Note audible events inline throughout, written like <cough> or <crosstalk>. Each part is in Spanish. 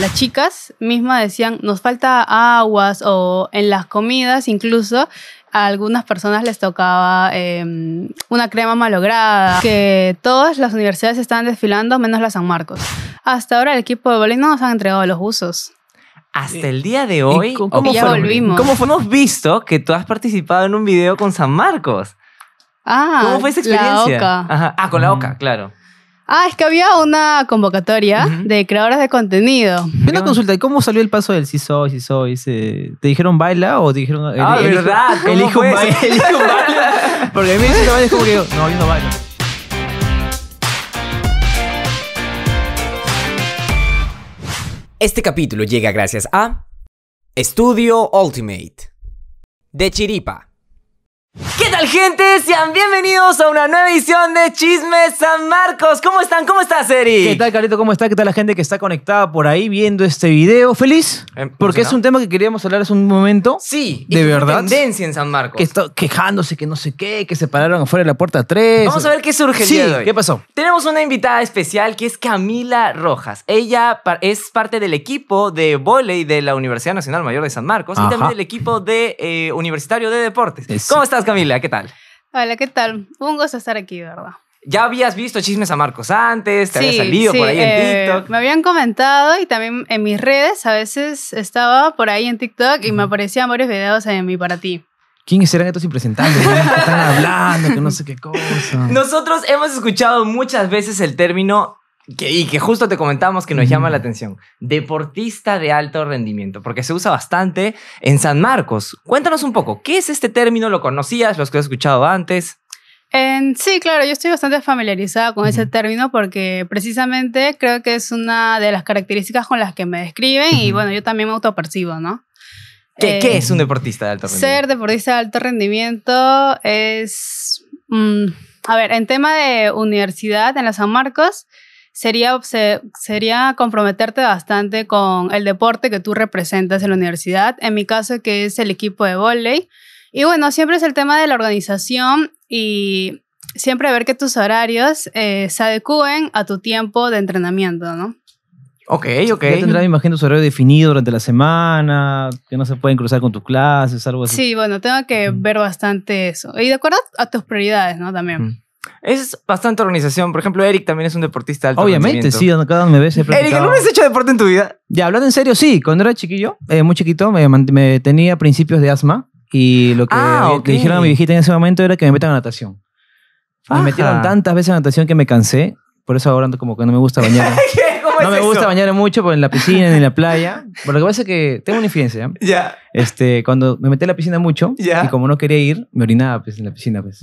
las chicas mismas decían, nos falta aguas o en las comidas incluso a algunas personas les tocaba em, una crema malograda, que todas las universidades están desfilando menos la San Marcos. Hasta ahora el equipo de voleibol no nos han entregado los usos. Hasta el día de hoy, cómo ¿cómo ya volvimos. ¿cómo hemos visto que tú has participado en un video con San Marcos? Ah, ¿Cómo fue esa experiencia? La OCA. Ajá. Ah, con la Mm. OCA, claro. Ah, es que había una convocatoria de creadores de contenido. Una consulta, ¿y cómo salió el paso del sí soy, sí soy? Se- ¿Te dijeron baila o te dijeron... Ah, elige- ¿verdad? ¿Cómo Elige fue un baile. <laughs> Porque a mí me dicen es como que yo, no, yo no bailo. Este capítulo llega gracias a Studio Ultimate de Chiripa. ¿Qué tal, gente? Sean bienvenidos a una nueva edición de Chismes San Marcos. ¿Cómo están? ¿Cómo estás, Eri? ¿Qué tal, Carito? ¿Cómo está? ¿Qué tal la gente que está conectada por ahí viendo este video? ¿Feliz? Em, Porque es un tema que queríamos hablar hace un momento. Sí. ¿De verdad? tendencia en San Marcos. Que está quejándose que no sé qué, que se pararon afuera de la puerta 3. Vamos a ver qué surge el Sí, día de hoy. ¿qué pasó? Tenemos una invitada especial que es Camila Rojas. Ella es parte del equipo de vóley de la Universidad Nacional Mayor de San Marcos y también del equipo de eh, Universitario de Deportes. ¿Cómo estás, Camila? ¿Qué tal? Hola, ¿qué tal? Un gusto estar aquí, ¿verdad? ¿Ya habías visto Chismes San Marcos antes? ¿Te había Sí, salido sí, por ahí en eh, TikTok? Me habían comentado y también en mis redes a veces estaba por ahí en TikTok y me aparecían varios videos en mi para ti. ¿Quiénes serán estos impresentables? están hablando, que no sé qué cosa. <laughs> Nosotros hemos escuchado muchas veces el término que, y que justo te comentamos que nos llama la atención, deportista de alto rendimiento, porque se usa bastante en San Marcos. Cuéntanos un poco, ¿qué es este término? ¿Lo conocías? ¿Los que has escuchado antes? En- sí, claro, yo estoy bastante familiarizada con ese Ujú. término porque precisamente creo que es una de las características con las que me describen y Ujú. bueno, yo también me autopercibo, ¿no? ¿Qué, Eh, qué es un deportista de alto rendimiento? Ser deportista de alto rendimiento es, mm, a ver, en tema de universidad en la San Marcos, sería, se- sería comprometerte bastante con el deporte que tú representas en la universidad. En mi caso, que es el equipo de vóley. Y bueno, siempre es el tema de la organización y siempre ver que tus horarios eh, se adecúen a tu tiempo de entrenamiento, ¿no? Ok, ok. Ya tendrás, me imagino, su horario definido durante la semana, que no se pueden cruzar con tus clases, algo así. Sí, bueno, tengo que ver bastante eso. Y de acuerdo a tus prioridades, ¿no? También. Mm. Es bastante organización. Por ejemplo, Eric también es un deportista de alto Obviamente, sí, cada me ves Eric, practicado. ¿alguna vez has hecho deporte en tu vida? Ya, hablando en serio, sí. Cuando era chiquillo, eh, muy chiquito, me, me tenía principios de asma y lo que Ah, le ok. dijeron a mi viejita en ese momento era que me metan a natación. Me Ajá. metieron tantas veces a natación que me cansé. Por eso ahora ando como que no me gusta bañar. <laughs> ¿Qué? ¿Cómo no es me gusta eso? bañar mucho por en la piscina ni en la playa. Pero lo que pasa es que tengo una infidencia. ¿ya? Ya. Este, cuando me metí a la piscina mucho Ya. y como no quería ir, me orinaba pues, en la piscina. Pues.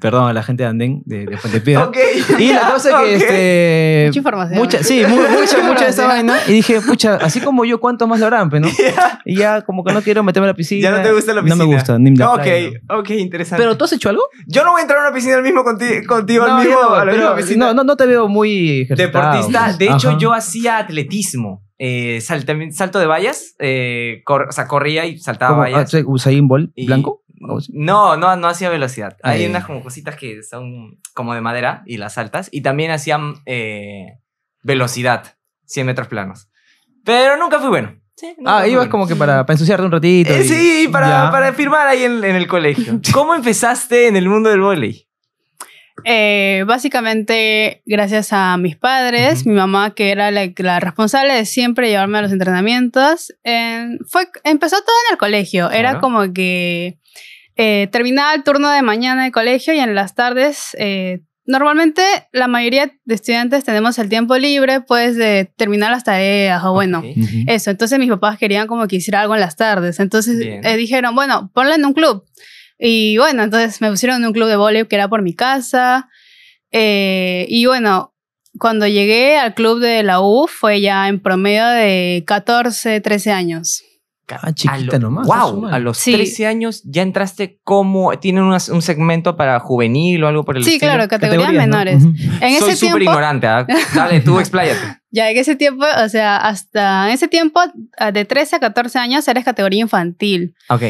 Perdón a la gente de Andén, de, de Fuente Piedra. Ok. Y la cosa <laughs> Ok. que, este... Mucha información. Mucha, sí, mu- mucha, mucha de esa vaina. Y dije, pucha, así como yo, ¿cuánto más lo harán, no? Ya. Y ya como que no quiero meterme a la piscina. Ya no te gusta la piscina. No me gusta, ni la Ok, playa, no. ok, interesante. Pero ¿tú has hecho algo? yo no voy a entrar a una piscina al mismo conti- contigo, al No, mismo, yo no, a la misma pero piscina. no, no, no te veo muy ejercitado. Deportista. De hecho, Ajá. yo hacía atletismo. Eh, sal- también salto de vallas. eh, cor- o sea, corría y saltaba ¿Como vallas. ah, Usain Bolt Y- blanco? No, no, no hacía velocidad. Hay Ay. unas como cositas que son como de madera y las saltas. Y también hacían eh, velocidad, 100 metros planos. Pero nunca fui bueno. Sí, nunca Ah, ibas bueno. como que para, para ensuciarte un ratito. Eh, y- sí, para, para firmar ahí en, en el colegio. <laughs> ¿Cómo empezaste en el mundo del vóley? Eh, básicamente, gracias a mis padres, mi mamá, que era la, la responsable de siempre llevarme a los entrenamientos, eh, fue, empezó todo en el colegio. Era como que eh, terminaba el turno de mañana de colegio y en las tardes. eh, Normalmente la mayoría de estudiantes tenemos el tiempo libre, pues, de terminar las tareas o bueno, eso. Entonces mis papás querían como que hiciera algo en las tardes. Entonces eh, dijeron, bueno, ponlo en un club. Y bueno, entonces me pusieron en un club de voleibol que era por mi casa. Eh, y bueno, cuando llegué al club de la U fue ya en promedio de 14, 13 años. Ah, chiquita A lo- nomás, Wow, a los Sí. 13 años ya entraste como. ¿Tienen unas- un segmento para juvenil o algo por el Sí, estilo? claro, categorías Categorías, ¿no? menores. En Soy súper ignorante. ¿ah? <laughs> Dale, tú expláyate. ya en ese tiempo, o sea, hasta en ese tiempo, de 13 a 14 años eres categoría infantil. Ok.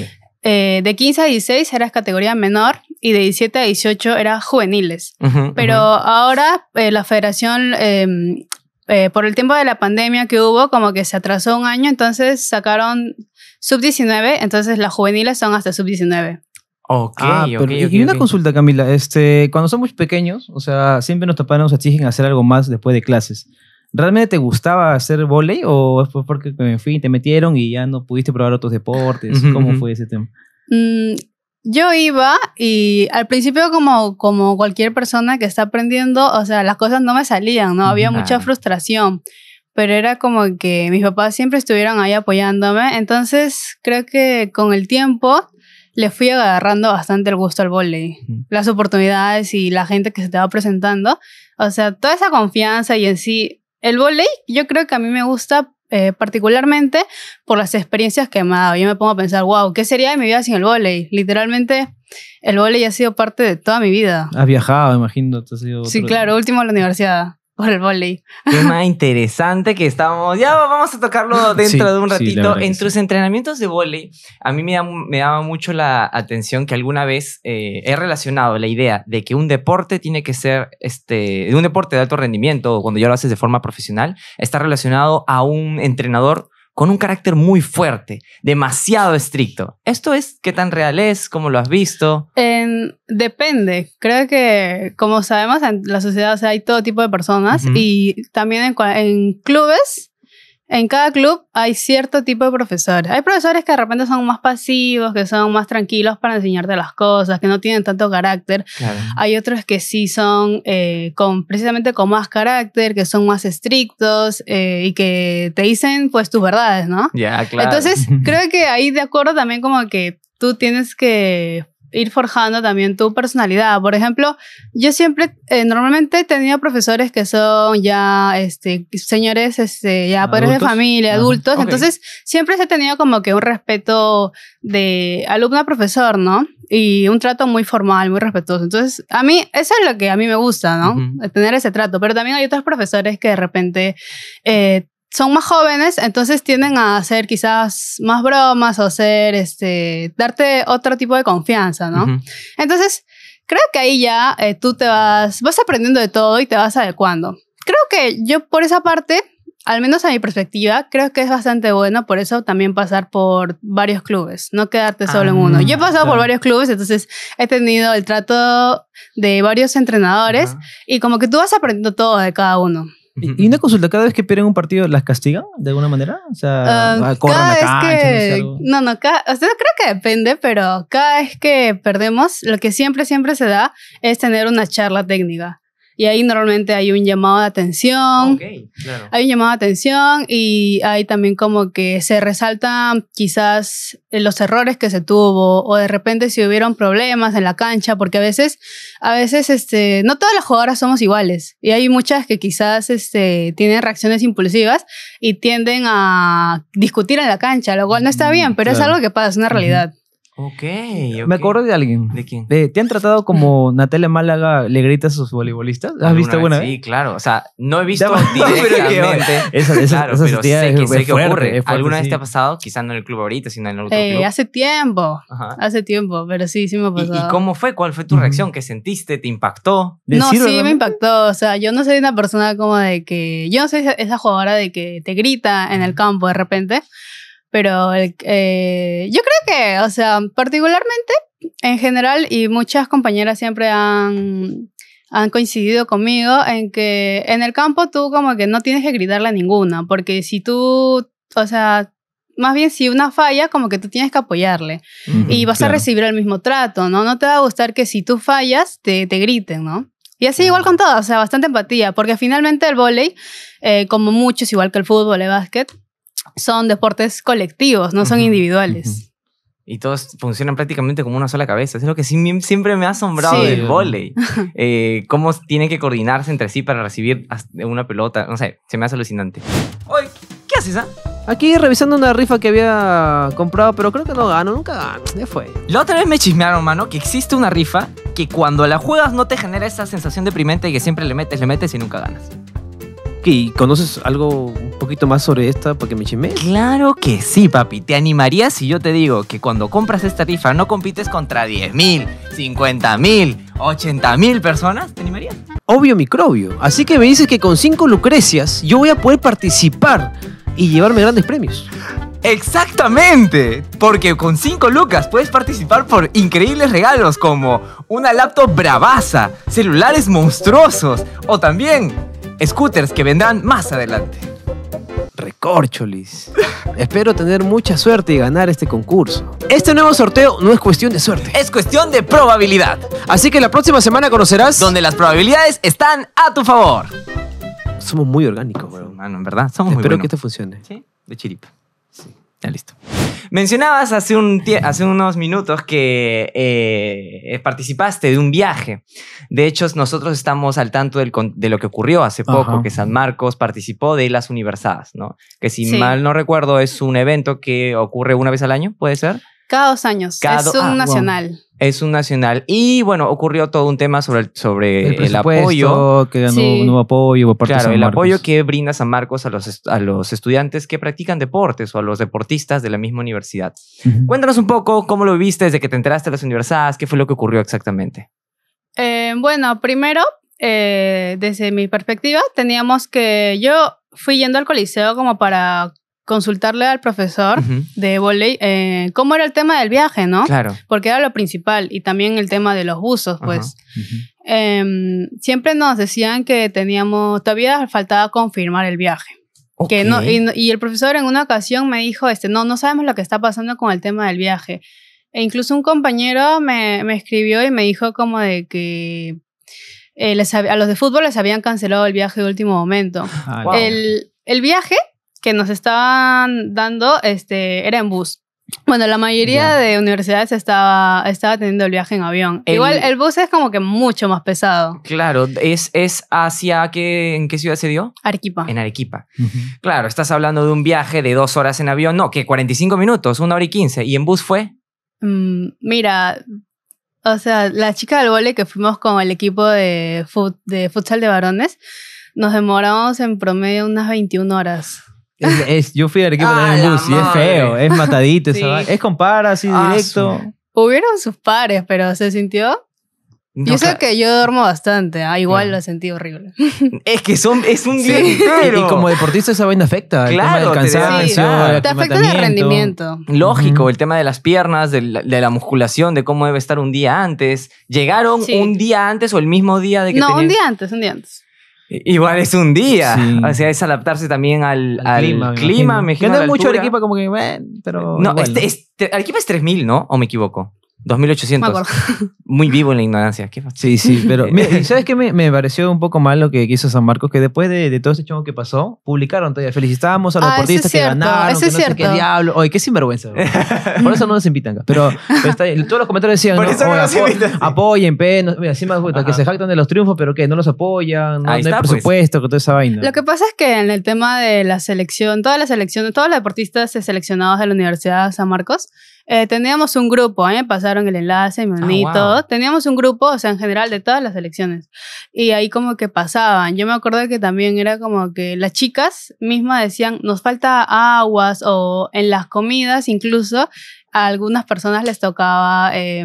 Eh, de 15 a 16 eras categoría menor y de 17 a 18 eras juveniles. Ujú, Pero ujú. ahora eh, la federación eh, eh, por el tiempo de la pandemia que hubo, como que se atrasó un año, entonces sacaron sub-19, entonces las juveniles son hasta sub-19. Ok, Ah, ok, pero- ok, y una consulta, Camila. Este, cuando somos pequeños, o sea, siempre nos taparon, nos exigen hacer algo más después de clases. ¿Realmente te gustaba hacer volei o fue porque, en fin, te metieron y ya no pudiste probar otros deportes? ¿Cómo fue ese tema? Mm, yo iba y al principio como, como cualquier persona que está aprendiendo, o sea, las cosas no me salían, ¿no? Había mucha Claro. frustración, pero era como que mis papás siempre estuvieron ahí apoyándome, entonces creo que con el tiempo le fui agarrando bastante el gusto al vóley, Ujú. las oportunidades y la gente que se estaba presentando, o sea, toda esa confianza y en sí, el vóley yo creo que a mí me gusta eh, particularmente por las experiencias que me ha dado. Yo me pongo a pensar, wow, ¿qué sería de mi vida sin el vóley? Literalmente, el vóley ha sido parte de toda mi vida. Has viajado, imagino. te has ido Sí, otro- claro, último a la universidad por el vóley. Tema interesante que estamos. Ya vamos a tocarlo <laughs> dentro Sí, de un ratito. en sí. tus entrenamientos de vóley, a mí me, da- me daba mucho la atención que alguna vez eh, he relacionado la idea de que un deporte tiene que ser, este, un deporte de alto rendimiento, cuando ya lo haces de forma profesional, está relacionado a un entrenador con un carácter muy fuerte, demasiado estricto. ¿Esto es qué tan real es? ¿Cómo lo has visto? En- depende. Creo que, como sabemos, en la sociedad o sea, hay todo tipo de personas y también en clubes, en cada club hay cierto tipo de profesores. Hay profesores que de repente son más pasivos, que son más tranquilos para enseñarte las cosas, que no tienen tanto carácter. Claro. Hay otros que sí son eh, con, precisamente con más carácter, que son más estrictos eh, y que te dicen pues tus verdades, ¿no? Ya, claro. Entonces, <laughs> creo que ahí de acuerdo también como que tú tienes que ir forjando también tu personalidad. Por ejemplo, yo siempre, eh, normalmente he tenido profesores que son ya, este, señores, este, ya padres de familia, Ajá, adultos. ok. Entonces, siempre he tenido como que un respeto de alumno a profesor, ¿no? Y un trato muy formal, muy respetuoso. Entonces, a mí, eso es lo que a mí me gusta, ¿no? Ujú. Tener ese trato. Pero también hay otros profesores que de repente eh, son más jóvenes, entonces tienden a hacer quizás más bromas o hacer, este, darte otro tipo de confianza, ¿no? Ujú. Entonces, creo que ahí ya eh, tú te vas, vas aprendiendo de todo y te vas adecuando. Creo que yo por esa parte, al menos a mi perspectiva, creo que es bastante bueno por eso también pasar por varios clubes, no quedarte solo en Ah, uno. Yo he pasado por claro. varios clubes, entonces he tenido el trato de varios entrenadores Ajá. y como que tú vas aprendiendo todo de cada uno. Y una consulta, ¿cada vez que pierden un partido las castigan de alguna manera? O sea, Ah, corren cada la cancha, no sé, que, no, no, cada, o sea, creo que depende, pero cada vez que perdemos, lo que siempre, siempre se da es tener una charla técnica. Y ahí normalmente hay un llamado de atención, Ok, claro. hay un llamado de atención y hay también como que se resaltan quizás los errores que se tuvo o de repente si hubieron problemas en la cancha, porque a veces, a veces, este, no todas las jugadoras somos iguales y hay muchas que quizás, este, tienen reacciones impulsivas y tienden a discutir en la cancha, lo cual no está Mm, bien, pero es claro. algo que pasa, es una realidad. Ok, Me acuerdo de alguien. ¿De quién? Eh, ¿Te han tratado como <laughs> Natalia Málaga le grita a sus voleibolistas? ¿Has visto alguna vez? Sí, claro. O sea, no he visto Ya, pero que- directamente. <laughs> Esa, esa, claro, esa pero sé es- que, es sé que fuerte, ocurre. fuerte, ¿Alguna vez te ha pasado? Quizás no en el club ahorita, sino en el otro Eh, club. hace tiempo, Ajá. hace tiempo, pero sí, sí me ha ¿Y, pasado. y cómo fue? ¿Cuál fue tu reacción? ¿Qué sentiste? ¿Te impactó? ¿Le No, sí, me impactó. O sea, yo no soy una persona como de que. Yo no soy esa jugadora de que te grita en el campo de repente. Pero eh, yo creo que, o sea, particularmente en general, y muchas compañeras siempre han, han coincidido conmigo en que en el campo tú como que no tienes que gritarle a ninguna. Porque si tú, o sea, más bien si una falla, como que tú tienes que apoyarle Ujú, y vas a claro. recibir el mismo trato, ¿no? No te va a gustar que si tú fallas, te, te griten, ¿no? Y así igual con todo, o sea, bastante empatía, porque finalmente el vóley, eh, como muchos, igual que el fútbol, el básquet, son deportes colectivos, no son individuales. Y todos funcionan prácticamente como una sola cabeza. Es lo que siempre me ha asombrado Sí. del vóley. <laughs> Eh, cómo tienen que coordinarse entre sí para recibir una pelota. No sé, se me hace alucinante. Oye, ¿qué haces, ah? Aquí revisando una rifa que había comprado, pero creo que no gano, nunca gano. Ya fue. La otra vez me chismearon, mano, que existe una rifa que cuando la juegas no te genera esa sensación deprimente y que siempre le metes, le metes y nunca ganas. ¿Qué, ¿Y conoces algo un poquito más sobre esta para que me chisme? Claro que sí, papi. ¿Te animarías si yo te digo que cuando compras esta rifa no compites contra 10 mil, 50 mil ¿80 mil personas? ¿Te animarías? Obvio microbio. Así que me dices que con cinco lucrecias yo voy a poder participar y llevarme grandes premios. Exactamente, porque con 5 lucas puedes participar por increíbles regalos como una laptop bravaza, celulares monstruosos o también scooters que vendrán más adelante. Recorcholis. <laughs> Espero tener mucha suerte y ganar este concurso. Este nuevo sorteo no es cuestión de suerte. Es cuestión de probabilidad, Así que la próxima semana conocerás. donde las probabilidades están a tu favor. Somos muy orgánicos, weón. Mano, en verdad, somos muy Espero buenos. que esto funcione. Sí, de chiripa. Ya listo. Mencionabas hace, un hace unos minutos que eh, participaste de un viaje. De hecho, nosotros estamos al tanto del de lo que ocurrió hace poco, Ajá. que San Marcos participó de las Universadas, ¿no? Que si Sí. mal no recuerdo es un evento que ocurre una vez al año, ¿puede ser? Cada dos años. Cada es do- un ah, wow. Es un nacional. Y bueno, ocurrió todo un tema sobre el, sobre El apoyo. que ganó Sí. un nuevo apoyo por parte de Claro, San el Marcos. apoyo que brinda San Marcos a los, a los estudiantes que practican deportes o a los deportistas de la misma universidad. Cuéntanos un poco cómo lo viviste desde que te enteraste de las universidades, qué fue lo que ocurrió exactamente. Eh, bueno, primero, eh, desde mi perspectiva, teníamos que. Yo fui yendo al coliseo como para consultarle al profesor de volei eh, cómo era el tema del viaje, ¿no? Claro. Porque era lo principal y también el tema de los buzos, pues. Em, siempre nos decían que teníamos, todavía faltaba confirmar el viaje. Que no, y, el profesor en una ocasión me dijo, este, no, no sabemos lo que está pasando con el tema del viaje. E incluso un compañero me, me escribió y me dijo como de que eh, les a los de fútbol les habían cancelado el viaje de último momento. Ah, Wow. El, el viaje que nos estaban dando este, era en bus. Bueno, la mayoría de universidades estaba, estaba teniendo el viaje en avión. El- Igual el bus es como que mucho más pesado. Claro, es, es hacia qué, ¿en qué ciudad se dio? Arequipa. En Arequipa. Claro, estás hablando de un viaje de dos horas en avión, no, que 45 minutos, una hora y 15. ¿Y en bus fue? Mm, mira, o sea, la chica del vole que fuimos con el equipo de, fut- de futsal de varones, nos demoramos en promedio unas 21 horas. Es- <laughs> es- yo fui al equipo ¡Ah, también en la bus y es feo, es matadito. Sí. Es con para, así Ah, directo. su- Hubieron sus pares, pero se sintió. No, Yo sé claro. que yo duermo bastante, ah, igual Claro. lo sentí horrible. <laughs> Es que son, es un Sí. día <laughs> Y, entero. y como deportista esa vaina afecta. Claro, el tema del cansancio, el Te afecta el rendimiento. Lógico, el tema de las piernas, de la, de la musculación, de cómo debe estar un día antes. ¿Llegaron Sí. un día antes o el mismo día de que No, un día antes, un día antes. Igual es un día. Sí. O sea, es adaptarse también al, Al al clima, clima, me imagino, es la mucho. Arequipa, como que, bueno, pero. No, igual, este, este- Arequipa es 3000, ¿no? ¿O me equivoco? Me 2800. acuerdo. <laughs> Muy vivo en la ignorancia. ¿Qué? Sí, sí, pero <laughs> mira, ¿y ¿sabes qué me, me pareció un poco mal lo que hizo San Marcos? Que después de, de todo este chongo que pasó, publicaron todavía, felicitábamos a los Ah, deportistas es que ganaron, que es no sé qué diablo. Oye, qué sinvergüenza. Por eso no nos invitan acá. Pero, pero está ahí, todos los comentarios decían, <laughs> Por ¿no? eso no Oye, nos apo- invitan. apoyen, pe, no- mira, encima puta, que Ajá. se jactan de los triunfos, pero que no los apoyan, no, Ahí no hay pues. presupuesto, con toda esa vaina. Lo que pasa es que en el tema de la selección, todas las selecciones, todos los deportistas seleccionados de la Universidad de San Marcos, eh, teníamos un grupo, ¿eh? pasaron el enlace, me uní Ah, wow. todo. Teníamos un grupo, o sea, en general de todas las selecciones. Y ahí como que pasaban. Yo me acuerdo que también era como que las chicas mismas decían, nos falta aguas o en las comidas incluso. A algunas personas les tocaba eh,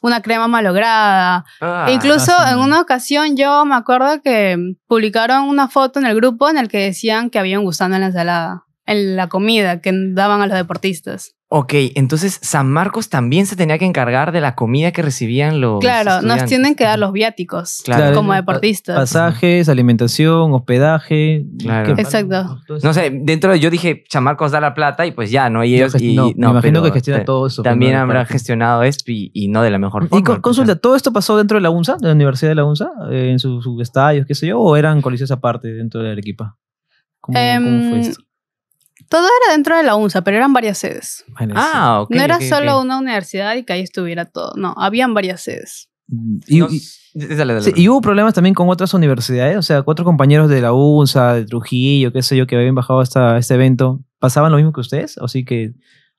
una crema malograda, Ah, E Incluso sí. en una ocasión yo me acuerdo que publicaron una foto en el grupo en el que decían que había un gusano en la ensalada, en la comida que daban a los deportistas. Ok, entonces San Marcos también se tenía que encargar de la comida que recibían los. claro, nos tienen que dar los viáticos Claro. como deportistas. Pasajes, alimentación, hospedaje. Claro. ¿qué- Exacto. No sé, dentro de yo dije, San Marcos da la plata y pues ya, ¿no? Y ellos. Y, no, me imagino que gestiona todo eso. También no, para- gestionado esto y, y no de la mejor Y forma. con- consulta, ¿todo esto pasó dentro de la UNSA, de la Universidad de la UNSA, eh, en sus sus estadios, qué sé yo, o eran coliseos aparte dentro de Arequipa? ¿Cómo, Em, cómo fue esto? Todo era dentro de la UNSA, pero eran varias sedes. Bueno, Ah, ok. no era solo una universidad y que ahí estuviera todo. No, habían varias sedes. Y, No, y- dale, dale. sí, y hubo problemas también con otras universidades, o sea, cuatro compañeros de la UNSA, de Trujillo, qué sé yo, que habían bajado hasta este evento, ¿pasaban lo mismo que ustedes? ¿O sí que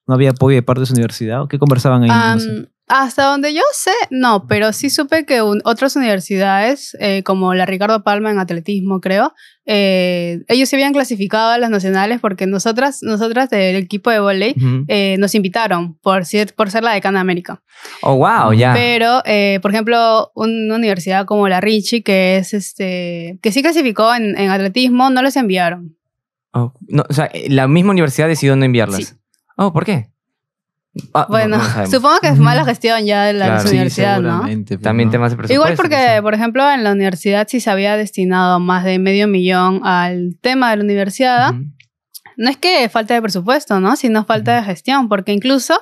no había apoyo de parte de su universidad? ¿O qué conversaban ahí? No sé. Hasta donde yo sé, no, pero sí supe que un- otras universidades, eh, como la Ricardo Palma en atletismo, creo, eh, ellos se habían clasificado a las nacionales porque nosotras, nosotras del equipo de volei eh, nos invitaron por ser, por ser la decana de América. Oh, wow, ya. Pero, por ejemplo, una universidad como la Richie, que es este, que sí clasificó en, en atletismo, no les enviaron. Oh, no, o sea, la misma universidad decidió no enviarlas. Sí. Oh, ¿por qué? Ah, no, Bueno, no <laughs> supongo que es mala gestión ya de la Claro. Sí, universidad, ¿no? seguramente, pues, También ¿no? temas de presupuesto. Igual porque, quizá. por ejemplo, en la universidad sí se había destinado más de medio millón al tema de la universidad. Ujú. No es que falta de presupuesto, ¿no? Sino falta de gestión, porque incluso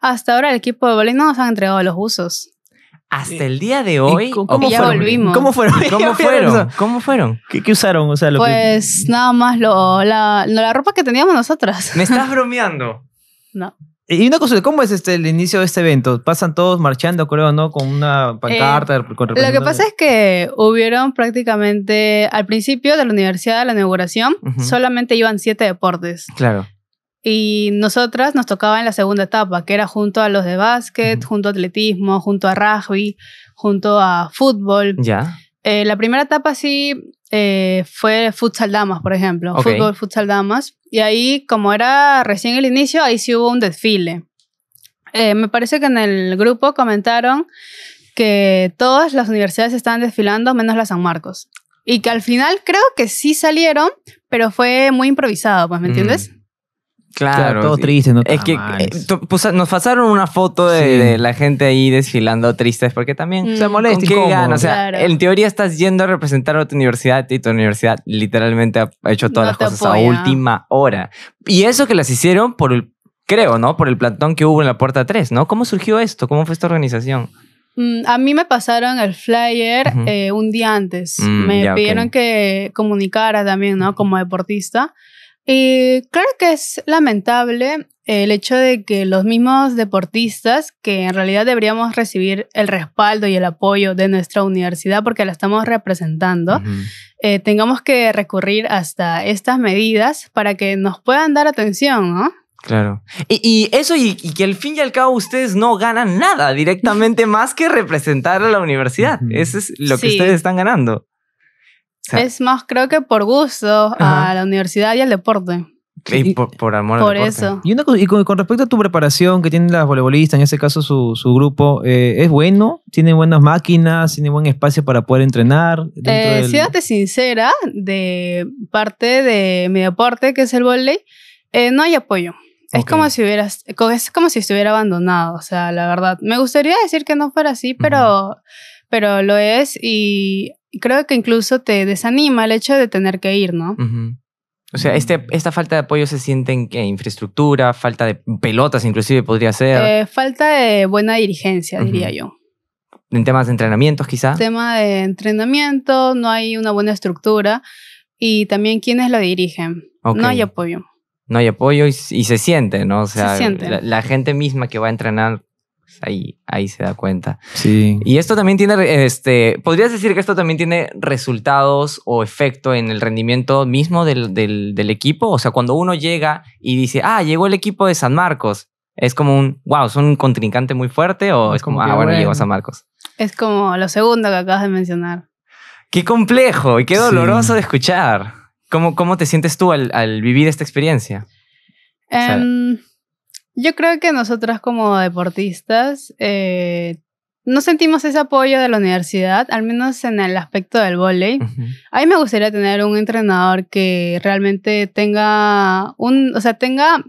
hasta ahora el equipo de voleibol no nos han entregado los usos. Hasta el día de ¿Y hoy. cómo- ¿o cómo ya fueron? volvimos. ¿Cómo fueron? <laughs> ¿Cómo fueron? ¿Cómo fueron? ¿Qué, qué usaron? O sea, lo que- Pues nada más lo, la, la ropa que teníamos nosotras. ¿Me estás <laughs> bromeando? No. Y una cosa, ¿cómo es este el inicio de este evento? Pasan todos marchando, creo, ¿no? Con una pancarta. con Lo que pasa es que hubieron prácticamente al principio de la universidad, la inauguración, Ujú. solamente iban siete deportes. Claro. Y nosotras nos tocaba en la segunda etapa, que era junto a los de básquet, Ujú. junto a atletismo, junto a rugby, junto a fútbol. Ya. Eh, la primera etapa sí eh, fue futsal damas, por ejemplo. Ok. Fútbol, futsal damas. Y ahí, como era recién el inicio, ahí sí hubo un desfile. Eh, me parece que en el grupo comentaron que todas las universidades estaban desfilando, menos la San Marcos. Y que al final creo que sí salieron, pero fue muy improvisado, pues, ¿me Mm. entiendes? Claro. Claro, todo sí. triste, ¿no? Es que eh, pues, nos pasaron una foto de, Sí. de la gente ahí desfilando tristes porque también Mm. Se molesta, ¿Con qué gana? O sea, Claro. en teoría estás yendo a representar a tu universidad y tu universidad literalmente ha hecho todas No las cosas a apoya. última hora. Y eso que las hicieron por el, creo, ¿no? Por el plantón que hubo en la puerta 3, ¿no? ¿Cómo surgió esto? ¿Cómo fue esta organización? Mm, A mí me pasaron el flyer Ujú. eh, un día antes. Mm, me ok. pidieron que comunicara también, ¿no? Como deportista. Y claro que es lamentable el hecho de que los mismos deportistas, que en realidad deberíamos recibir el respaldo y el apoyo de nuestra universidad porque la estamos representando, eh, tengamos que recurrir hasta estas medidas para que nos puedan dar atención, ¿no? Claro. Y, y eso, y, y que al fin y al cabo ustedes no ganan nada directamente <laughs> más que representar a la universidad. Ujú. Eso es lo que Sí. ustedes están ganando. Sea, Es más, creo que por gusto Ajá. a la universidad y al deporte. y por, por amor Por al deporte. eso. Y, una cosa- y con, con respecto a tu preparación que tienen las voleibolistas, en este caso su, su grupo, eh, ¿es bueno? ¿Tienen buenas máquinas? ¿Tienen buen espacio para poder entrenar? Eh, del- siéndote sincera, de parte de mi deporte, que es el volley, eh, no hay apoyo. Es Ok. como si hubieras, es como si estuviera abandonado, o sea, la verdad. Me gustaría decir que no fuera así, pero, pero lo es y creo que incluso te desanima el hecho de tener que ir, ¿no? O sea, este, esta falta de apoyo se siente en qué? infraestructura, falta de pelotas inclusive podría ser, Eh, falta de buena dirigencia, diría yo. en temas de entrenamientos quizá. Tema de entrenamiento, no hay una buena estructura y también quienes lo dirigen. No hay apoyo. No hay apoyo y, y se siente, ¿no? O sea, siente. La, la gente misma que va a entrenar, pues, ahí, ahí se da cuenta. Sí. Y esto también tiene, este, ¿podrías decir que esto también tiene resultados o efecto en el rendimiento mismo del, del, del equipo? O sea, cuando uno llega y dice, ah, llegó el equipo de San Marcos, es como un, wow, ¿son un contrincante muy fuerte o Es es como, ah, bueno, bueno. llegó San Marcos? Es como lo segundo que acabas de mencionar. Qué complejo y qué Sí. doloroso de escuchar. ¿Cómo, cómo te sientes tú al, al vivir esta experiencia? sea- Em, yo creo que nosotras como deportistas eh, no sentimos ese apoyo de la universidad, al menos en el aspecto del vóley. Ujú. A mí me gustaría tener un entrenador que realmente tenga un, o sea, tenga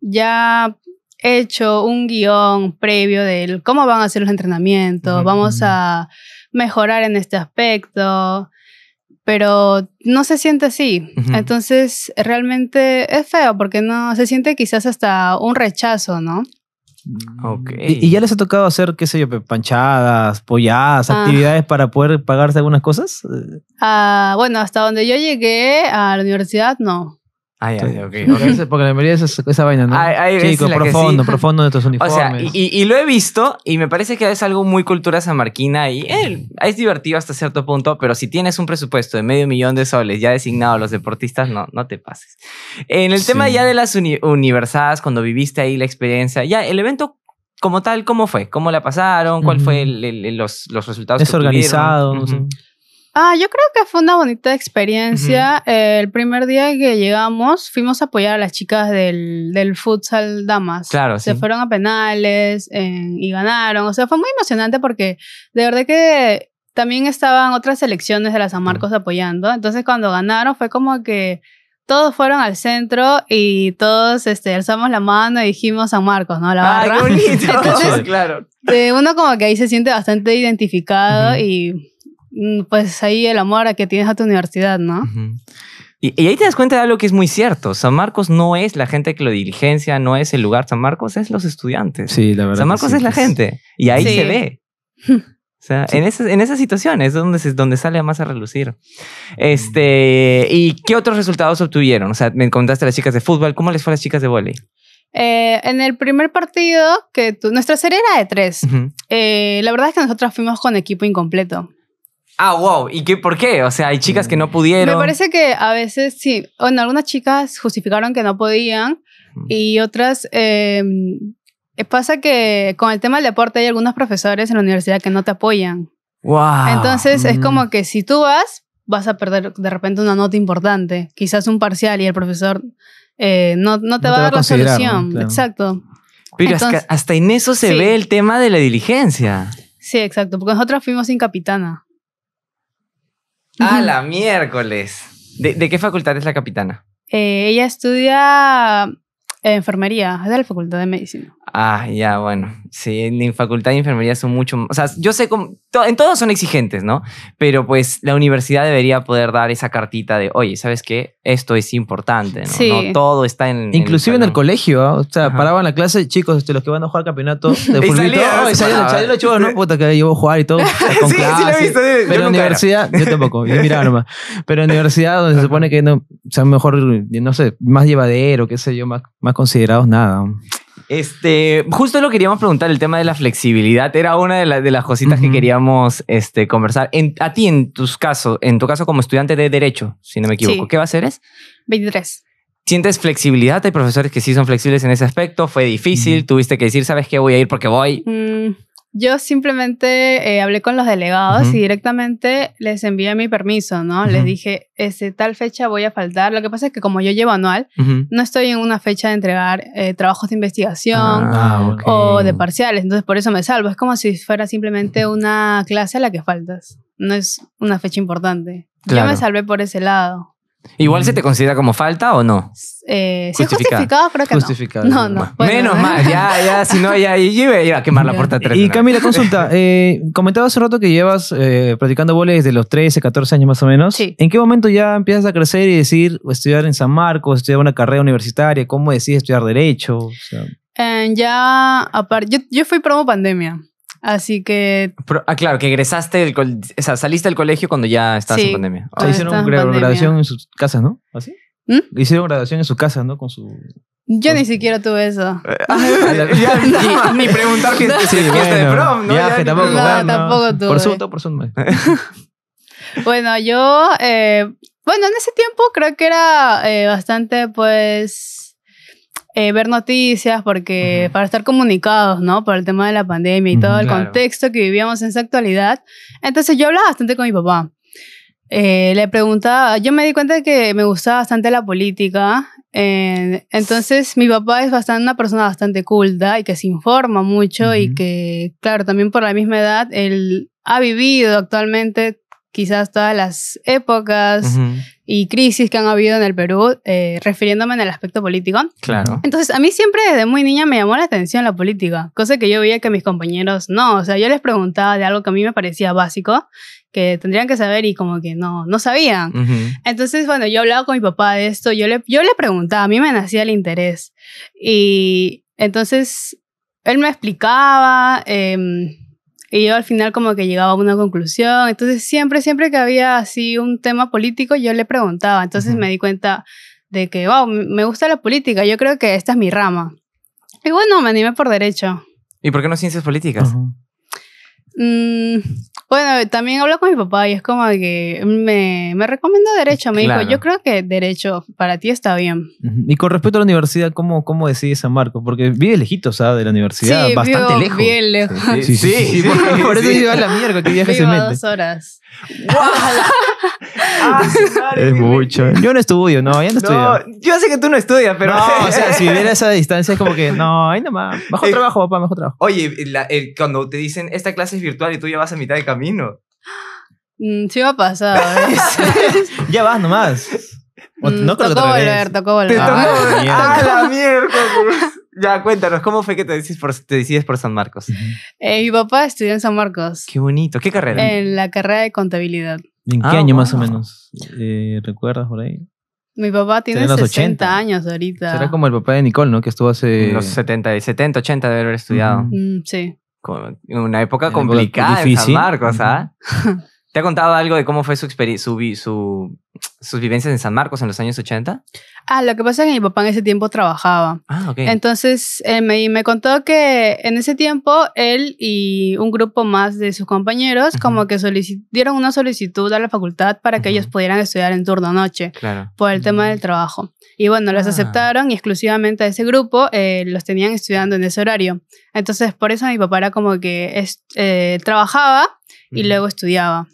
ya hecho un guion previo de cómo van a ser los entrenamientos, vamos a mejorar en este aspecto, pero no se siente así. Entonces, realmente es feo porque no se siente quizás hasta un rechazo, ¿no? Ok. ¿Y, y ya les ha tocado hacer, qué sé yo, panchadas, polladas, Ah. actividades para poder pagarse algunas cosas? Ah, bueno, hasta donde yo llegué a la universidad, no. Ok. Porque, la mayoría es esa, vaina, ¿no? Hay- hay veces Chico, profundo, sí. profundo de tus <laughs> O uniformes. sea, y, lo he visto y me parece que es algo muy cultura sanmarquina y eh, es divertido hasta cierto punto, pero si tienes un presupuesto de medio millón de soles ya designado a los deportistas, no, no te pases. En el tema ya de las uni- universadas, cuando viviste ahí la experiencia, ya el evento como tal, ¿cómo fue? ¿Cómo la pasaron? ¿Cuál Ujú. fue el- el- el- los, los resultados? Es organizado. Ah, yo creo que fue una bonita experiencia. Eh, el primer día que llegamos, fuimos a apoyar a las chicas del, del futsal damas. Claro, Se sí. fueron a penales en- y ganaron. O sea, fue muy emocionante porque de verdad que también estaban otras selecciones de la San Marcos apoyando. Entonces, cuando ganaron, fue como que todos fueron al centro y todos este, alzamos la mano y dijimos San Marcos, ¿no? La ¡Ay, barra. qué bonito! <laughs> Entonces, <laughs> claro. Eh, uno como que ahí se siente bastante identificado Ujú. y pues ahí el amor a que tienes a tu universidad, ¿no? Ujú. Y, y ahí te das cuenta de algo que es muy cierto. San Marcos no es la gente que lo diligencia, no es el lugar. San Marcos es los estudiantes. Sí, la verdad. San Marcos sí, es la pues. gente. Y ahí Sí. se ve. <laughs> O sea, en, esas, en esas situaciones es donde, se, donde sale más a relucir. Este, ¿Y qué otros resultados obtuvieron? O sea, me contaste a las chicas de fútbol. ¿Cómo les fue a las chicas de vóley? Eh, en el primer partido, que tu- nuestra serie era de tres, eh, la verdad es que nosotros fuimos con equipo incompleto. Ah, wow. ¿Y qué, por qué? O sea, hay chicas que no pudieron. Me parece que a veces sí, bueno, algunas chicas justificaron que no podían y otras... eh, eh, pasa que con el tema del deporte hay algunos profesores en la universidad que no te apoyan. Wow. Entonces es Mm. como que si tú vas, vas a perder de repente una nota importante, quizás un parcial y el profesor eh, no, no te No va a dar la solución. Claro. Exacto. Pero hasta- entonces- hasta, en eso se Sí. ve el tema de la diligencia. Sí, exacto, porque nosotros fuimos sin capitana. A la miércoles. ¿De, de qué facultad es la capitana? Eh, ella estudia enfermería, es de la Facultad de Medicina. Ah, ya, bueno. Sí, en facultad de enfermería son mucho... O sea, yo sé cómo... to- En todos son exigentes, ¿no? Pero pues la universidad debería poder dar esa cartita de, oye, ¿sabes qué? Esto es importante, ¿no? Sí. No todo está en... Inclusive en el colegio, ¿ah? o sea, Ajá. paraban la clase, chicos, este, los que van a jugar campeonato <laughs> de Y fulbito, salían, ¡ay, se salían, los chicos, no, <laughs> puta, que yo voy a jugar y todo, con <laughs> Sí, sí lo he clase. visto, sí, yo Pero en universidad, yo tampoco, yo miraba nomás. Pero en universidad, donde se supone que no, o sea, mejor, no sé, más llevadero, qué sé yo, más, más considerados, nada. Este, justo lo queríamos preguntar, el tema de la flexibilidad era una de, la- de las cositas que queríamos este, conversar. En, a ti, en, tus casos, en tu caso como estudiante de Derecho, si no me equivoco, Sí. ¿qué va a hacer es? 23. ¿Sientes flexibilidad? Hay profesores que sí son flexibles en ese aspecto. ¿Fue difícil? ¿Tuviste que decir, sabes qué? Voy a ir porque voy. Mm, yo simplemente eh, hablé con los delegados y directamente les envié mi permiso, ¿no? Les dije, este, tal fecha voy a faltar. Lo que pasa es que como yo llevo anual, no estoy en una fecha de entregar eh, trabajos de investigación Ah, o de parciales, entonces por eso me salvo. Es como si fuera simplemente una clase a la que faltas. No es una fecha importante. Claro. Yo me salvé por ese lado. ¿Igual se te considera como falta o no? Eh, si es Justificado. justificado, creo que Justificado. no. No, no. Bueno, Menos ¿no? mal, ya, ya, si no, ya, iba, iba a quemar la puerta tres. Y ¿no? Camila, consulta, <laughs> eh, comentaba hace rato que llevas eh, practicando vóley desde los 13, 14 años más o menos. Sí. ¿En qué momento ya empiezas a crecer y decir, o estudiar en San Marcos, estudiar una carrera universitaria? ¿Cómo decides estudiar Derecho? O sea, Eh, ya, aparte, yo, yo fui promo pandemia. Así que Pero- ah, claro, que egresaste, del o sea, saliste del colegio cuando ya estabas Sí. en pandemia. o sea, Ah, hicieron graduación en sus casas, ¿no? ¿Así? ¿Mm? Hicieron graduación en su casa, ¿no? Con su... yo ni siquiera tuve eso. <laughs> <laughs> Ya, <laughs> ni, ni preguntar que No. si es fiesta de prom, ¿no? Viaje tampoco. No, bueno. tampoco tuve. Por por. Bueno, yo, eh, bueno, en ese tiempo creo que era eh, bastante, pues, eh, ver noticias, porque Ujú. para estar comunicados, ¿no? Por el tema de la pandemia y Ujú, todo el claro. contexto que vivíamos en esa actualidad. Entonces yo hablaba bastante con mi papá. Eh, le preguntaba, yo me di cuenta de que me gustaba bastante la política. eh, entonces mi papá es bastante, una persona bastante culta y que se informa mucho y Ujú. que, claro, también por la misma edad, él ha vivido actualmente quizás todas las épocas y crisis que han habido en el Perú, eh, refiriéndome en el aspecto político. Claro. Entonces, a mí siempre desde muy niña me llamó la atención la política, cosa que yo veía que mis compañeros no, o sea, yo les preguntaba de algo que a mí me parecía básico, que tendrían que saber y como que no, no sabían. Ujú. Entonces, bueno, yo hablaba con mi papá de esto, yo le, yo le preguntaba, a mí me nacía el interés. Y entonces, él me explicaba em, y yo al final como que llegaba a una conclusión. Entonces, siempre, siempre que había así un tema político, yo le preguntaba. Entonces me di cuenta de que, wow, me gusta la política, yo creo que esta es mi rama. Y bueno, me animé por derecho. ¿Y por qué no ciencias políticas? Mm, Bueno, también hablo con mi papá y es como que me, me recomendó Derecho. Me Claro. dijo, yo creo que Derecho para ti está bien. Y con respecto a la universidad, ¿cómo, cómo decides San Marcos? Porque vive lejitos, ¿ah? De la universidad, sí, bastante vivo lejos. bien lejos. Sí, sí, sí, sí, por, por eso sí. iba a la mierda, que viaje se mete. dos horas. <laughs> Ah, Es mucho. Yo no estudio, no, ya no estudio. No, yo sé que tú no estudias, pero. no, o sea, si <laughs> viviera esa distancia es como que, no, ahí nomás. Mejor Eh, trabajo, papá, mejor trabajo. Oye, la- el- cuando te dicen esta clase es virtual y tú ya vas a mitad de camino. Mm, sí ha pasado. <laughs> ¿ves? Ya vas nomás. O- Mm, no creo que tocó te volver, regreses. tocó volver. Te Ah, tocó- mierda. ¡Ah, la mierda! ya, cuéntanos, ¿cómo fue que te decides por, te decides por San Marcos? Eh, mi papá estudió en San Marcos, Qué bonito. ¿Qué carrera? en la carrera de contabilidad. ¿En qué Ah, año más o menos? Eh, ¿Recuerdas por ahí? Mi papá tiene Será en los 60 80. años ahorita. Será como el papá de Nicole, ¿no? Que estuvo hace... En los 70, 70, 80 de haber estudiado. Ujú. Mm, sí. Una época complicada en. San Marcos, ¿ah? ¿Te ha contado algo de cómo fue su experiencia, su, su- sus vivencias en San Marcos en los años 80? Ah, lo que pasa es que mi papá en ese tiempo trabajaba. Ah, ok. Entonces, él me, me contó que en ese tiempo él y un grupo más de sus compañeros como que dieron una solicitud a la facultad para que ellos pudieran estudiar en turno noche claro. por el tema del trabajo. Y bueno, los Ah. aceptaron y exclusivamente a ese grupo eh, los tenían estudiando en ese horario. Entonces, por eso mi papá era como que es- eh, trabajaba y luego estudiaba.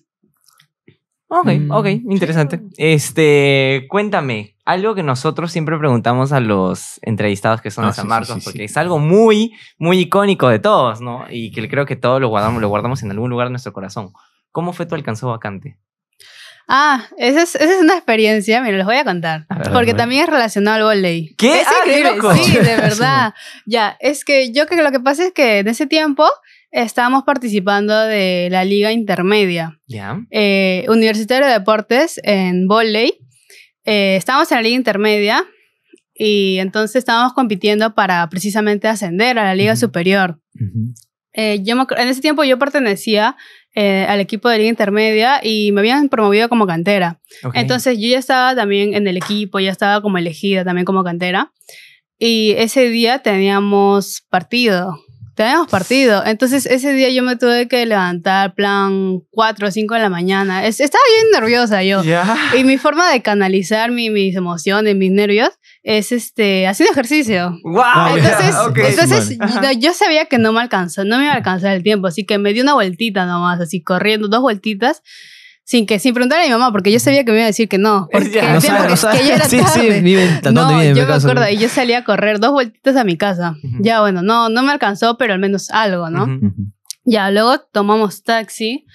Ok, Mm. ok, interesante. Este, cuéntame, algo que nosotros siempre preguntamos a los entrevistados que son Ah, de San sí, Marcos, sí, sí. porque es algo muy, muy icónico de todos, ¿no? Y que creo que todos lo guardamos, lo guardamos en algún lugar de nuestro corazón. ¿Cómo fue tu alcanzó vacante? Ah, esa es, esa es una experiencia, mira, les voy a contar. A ver, porque a también es relacionado al volei. ¿Qué? Es Ah, qué increíble. loco. Sí, de <laughs> verdad. ya, es que yo creo que lo que pasa es que en ese tiempo estábamos participando de la liga intermedia. Eh, Universitario de Deportes en volei. Eh, estábamos en la liga intermedia y entonces estábamos compitiendo para precisamente ascender a la liga superior. Eh, yo me en ese tiempo yo pertenecía eh, al equipo de liga intermedia y me habían promovido como cantera. Entonces yo ya estaba también en el equipo, ya estaba como elegida también como cantera. Y ese día teníamos partido. Teníamos partido. Entonces ese día yo me tuve que levantar plan 4 o 5 de la mañana. Es- estaba bien nerviosa yo. Ya. Y mi forma de canalizar mi- mis emociones, mis nervios, es este, haciendo ejercicio. ¡Wow! Entonces, ya, ok. entonces yo, yo sabía que no me alcanzó, no me iba a alcanzar el tiempo, así que me di una vueltita nomás, así corriendo dos vueltitas, sin que sin preguntar a mi mamá, porque yo sabía que me iba a decir que no, <laughs> porque, Ya. <laughs> No sabe, no sabe. que ya era <laughs> Sí, sí, tarde. viven- ¿dónde no, viven? yo Me acuerdo, y yo salí a correr dos vueltitas a mi casa. Ya, bueno, no, no me alcanzó, pero al menos algo, ¿no? Ya, luego tomamos taxi.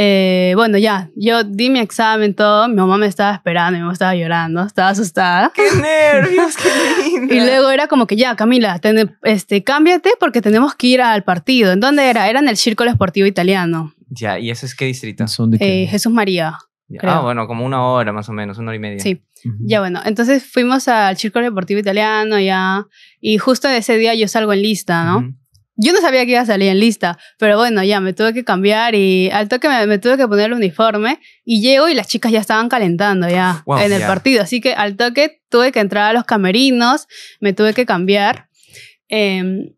Eh, bueno, ya, yo di mi examen, todo. Mi mamá me estaba esperando, mi mamá estaba llorando, estaba asustada. ¡Qué nervios! ¡Qué linda! Y luego era como que ya, Camila, ten- este, cámbiate porque tenemos que ir al partido. ¿En dónde era? Era en el Círculo Esportivo Italiano. Ya, ¿y eso es qué distrito? Son de Eh, Jesús María. Ya. Ah, bueno, como una hora más o menos, una hora y media. Sí, Ujú. ya bueno. Entonces fuimos al Círculo Deportivo Italiano ya. Y justo ese día yo salgo en lista, ¿no? Ujú. Yo no sabía que iba a salir en lista, pero bueno, ya me tuve que cambiar y al toque me, me tuve que poner el uniforme y llego y las chicas ya estaban calentando ya Wow, en el ya. partido. Así que al toque tuve que entrar a los camerinos, me tuve que cambiar. Eh,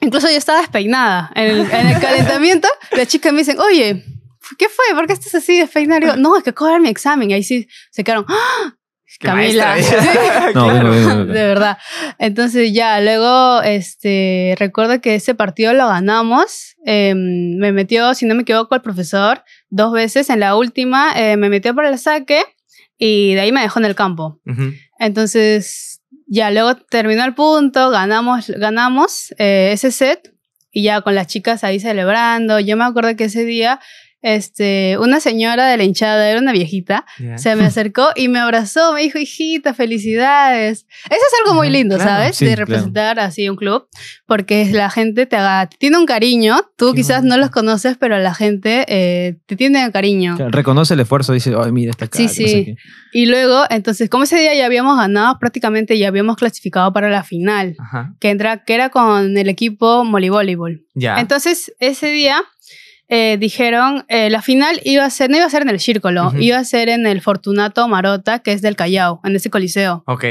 incluso yo estaba despeinada. En el, en el calentamiento, las chicas me dicen, oye, ¿qué fue? ¿Por qué estás así despeinada? Y digo, no, es que acabo de dar mi examen. Y ahí sí se quedaron, ¡Ah! Camila. <laughs> maestra. <laughs> No, vengo, vengo, vengo. De verdad. Entonces ya, luego, este, recuerdo que ese partido lo ganamos. Eh, me metió, si no me equivoco, el profesor dos veces. En la última eh, me metió por el saque y de ahí me dejó en el campo. Entonces, ya luego terminó el punto, ganamos, ganamos eh, ese set y ya con las chicas ahí celebrando. Yo me acuerdo que ese día, este, una señora de la hinchada, era una viejita, se me acercó y me abrazó, me dijo, hijita, felicidades. Eso es algo muy lindo, claro, ¿sabes? sí, de claro. representar así un club, porque la gente te, haga, te tiene un cariño, tú Qué quizás no los conoces, pero la gente eh, te tiene cariño. Claro, Reconoce el esfuerzo, dice, ay, mira, está acá. Sí, que no sé sí. qué". Y luego, entonces, como ese día ya habíamos ganado, prácticamente ya habíamos clasificado para la final, Ajá. que, entra, que era con el equipo Voleibol. Ya. Entonces, ese día eh, dijeron, eh, la final iba a ser, no iba a ser en el Círculo, Ujú. iba a ser en el Fortunato Marota, que es del Callao, en ese coliseo. ok.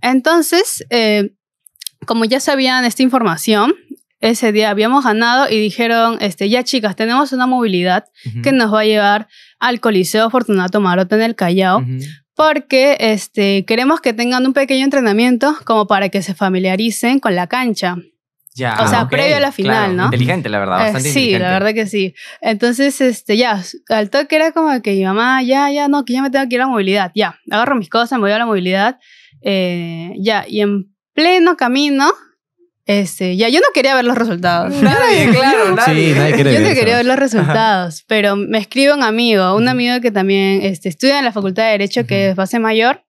Entonces, eh, como ya sabían esta información, ese día habíamos ganado y dijeron, este, ya chicas, tenemos una movilidad Ujú. que nos va a llevar al Coliseo Fortunato Maroto en el Callao, Ujú. porque este, queremos que tengan un pequeño entrenamiento como para que se familiaricen con la cancha. Ya, O sea, ok, previo a la final, claro. ¿no? Inteligente, la verdad, Eh, bastante sí, inteligente. la verdad que sí. Entonces, este, ya, al toque era como que mi mamá, ya, ya, no, que ya me tengo que ir a la movilidad. Ya, agarro mis cosas, me voy a la movilidad. eh, ya, y en pleno camino, este, ya, yo no quería ver los resultados. Nadie, <laughs> claro, nadie. Sí, nadie quiere Yo no quería ver los resultados, pero me escribe un amigo, un amigo que también este, estudia en la Facultad de Derecho, que es base mayor,